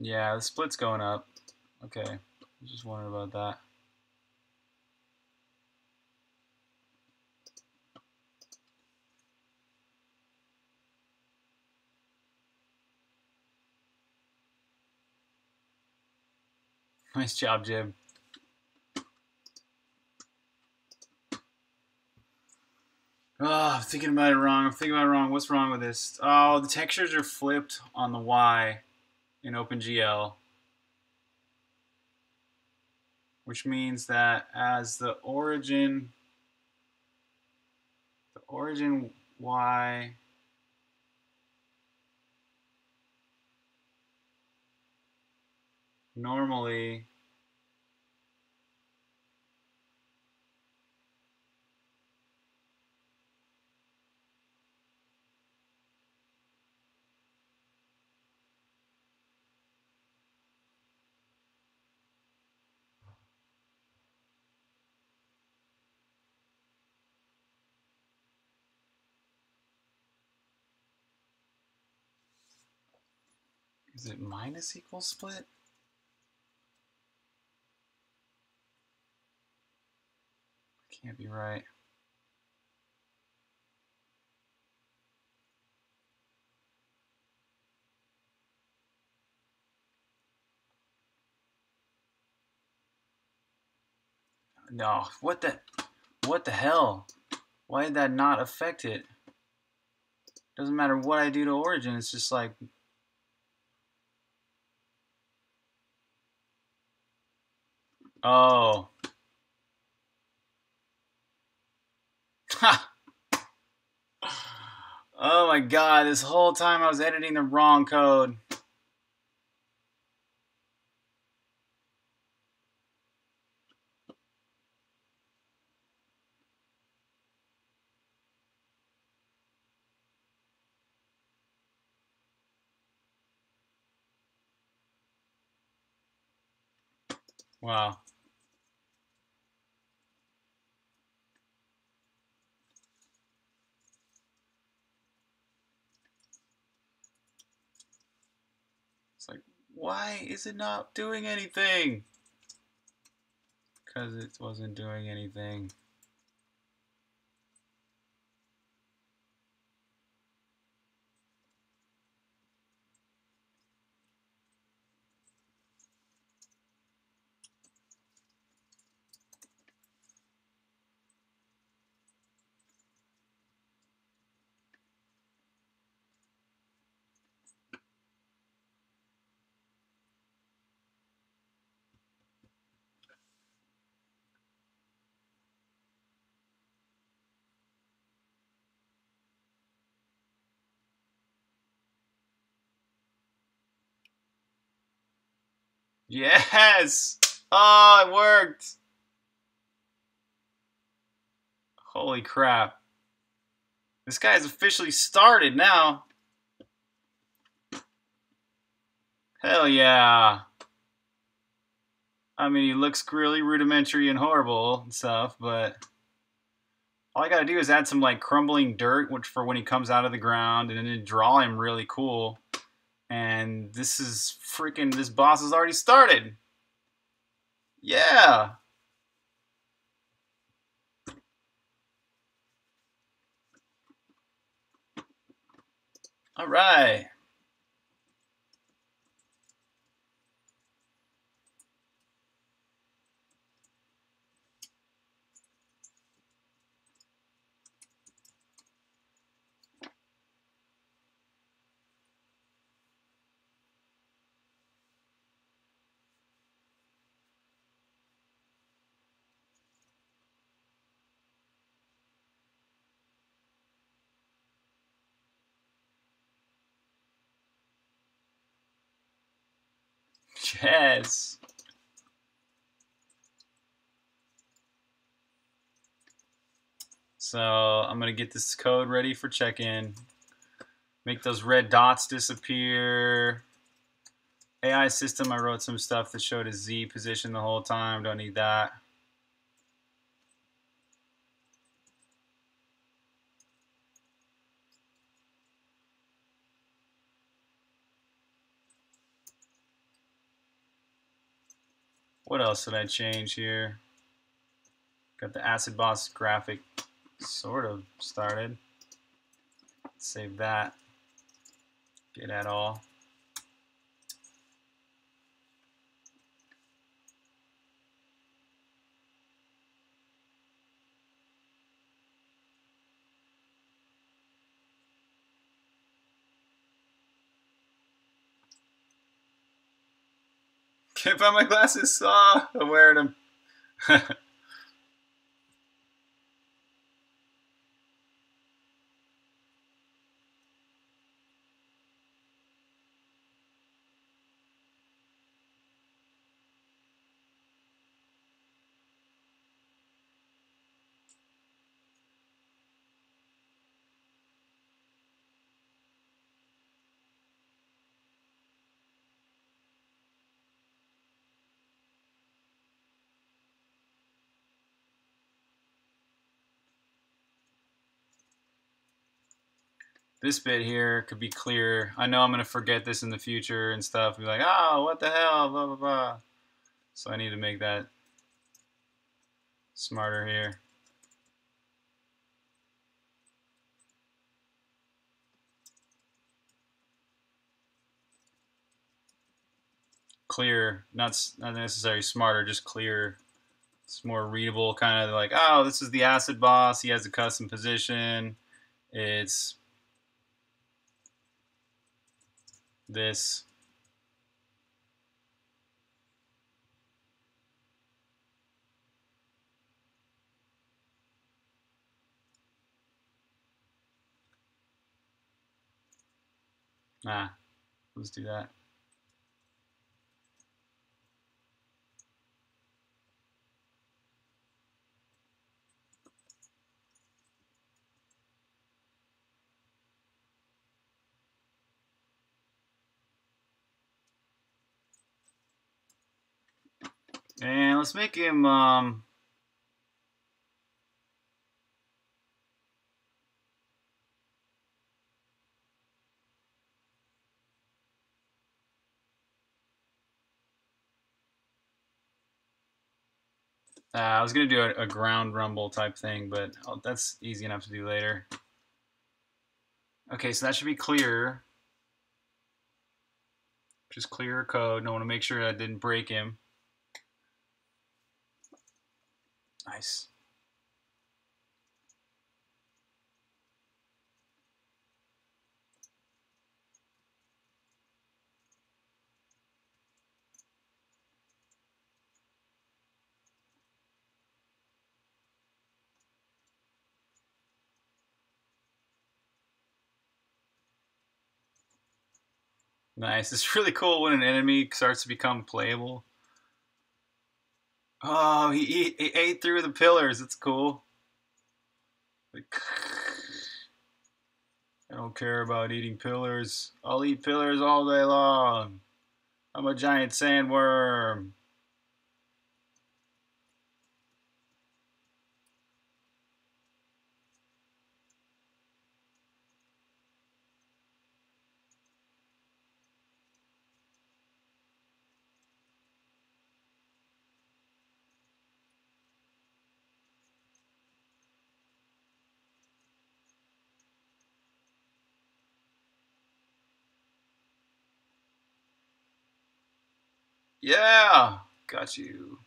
Yeah, the split's going up. Okay, just wondering about that. Nice job, Jim. Oh, I'm thinking about it wrong. I'm thinking about it wrong. What's wrong with this? Oh, the textures are flipped on the Y in OpenGL. Which means that as the origin, the origin Y normally Is it minus equal split? Can't be right. No, what the, what the hell? Why did that not affect it? Doesn't matter what I do to Origin, it's just like... Oh. Ha! oh my god, this whole time I was editing the wrong code. Wow. It's like, why is it not doing anything? Because it wasn't doing anything. Yes! Oh, it worked! Holy crap. This guy's officially started now. Hell yeah. I mean, he looks really rudimentary and horrible and stuff, but all I gotta do is add some like crumbling dirt, which for when he comes out of the ground, and then draw him really cool. And this is freaking, this boss has already started. Yeah. All right. Yes. So I'm going to get this code ready for check-in. Make those red dots disappear. AI system, I wrote some stuff that showed a Z position the whole time. Don't need that. What else did I change here? Got the Acid Boss graphic sort of started. Save that. Get at all. Can't find my glasses. Ah, I'm wearing them. this bit here could be clear. I know I'm going to forget this in the future and stuff. Be like, oh, what the hell, blah, blah, blah. So I need to make that smarter here. Clear, not, not necessarily smarter, just clear. It's more readable, kind of like, oh, this is the acid boss. He has a custom position. It's this Ah, let's do that. And let's make him, um, Uh, I was going to do a, a, ground rumble type thing, but oh, that's easy enough to do later. Okay, so that should be clear. Just clear code. I want to make sure I didn't break him. Nice. Nice. It's really cool when an enemy starts to become playable. Oh, he, he, he ate through the pillars. It's cool. Like, I don't care about eating pillars. I'll eat pillars all day long. I'm a giant sandworm. Yeah, got you.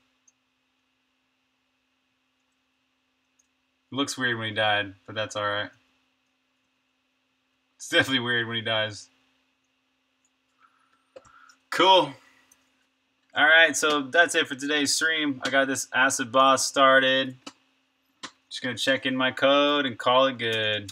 It looks weird when he died, but that's alright. It's definitely weird when he dies. Cool. Alright, so that's it for today's stream. I got this Acid Boss started. Just gonna check in my code and call it good.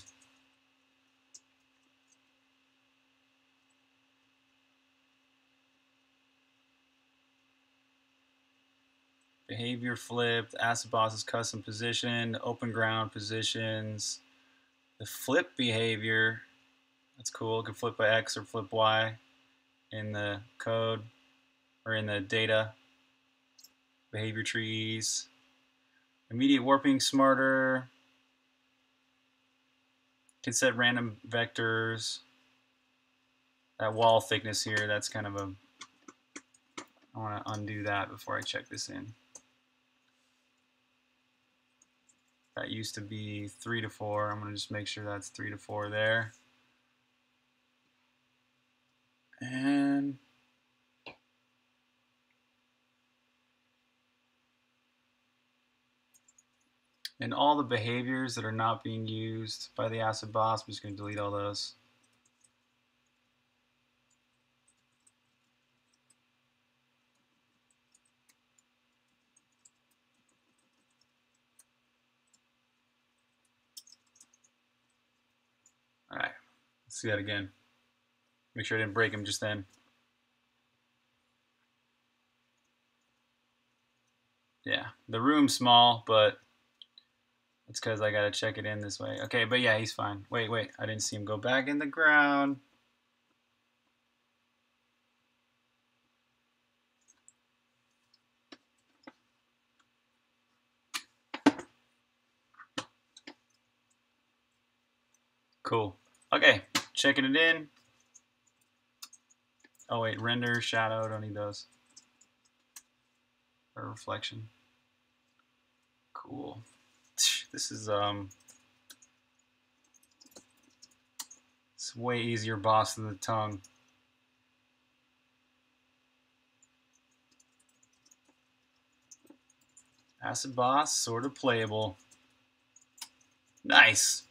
Behavior flipped, acid boss's custom position, open ground positions, the flip behavior, that's cool, it can flip by X or flip Y in the code or in the data, behavior trees, immediate warping smarter, can set random vectors, that wall thickness here, that's kind of a, I want to undo that before I check this in. That used to be 3 to 4. I'm going to just make sure that's 3 to 4 there. And and all the behaviors that are not being used by the acid boss, I'm just going to delete all those. All right, let's see that again. Make sure I didn't break him just then. Yeah, the room's small, but it's because I gotta check it in this way. Okay, but yeah, he's fine. Wait, wait, I didn't see him go back in the ground. Cool. Okay, checking it in. Oh wait, render, shadow, don't need those. Or reflection. Cool. This is um it's way easier boss than the tongue. Acid boss, sort of playable. Nice.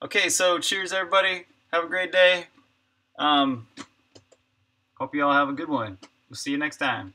Okay, so cheers everybody. Have a great day. Um, hope you all have a good one. We'll see you next time.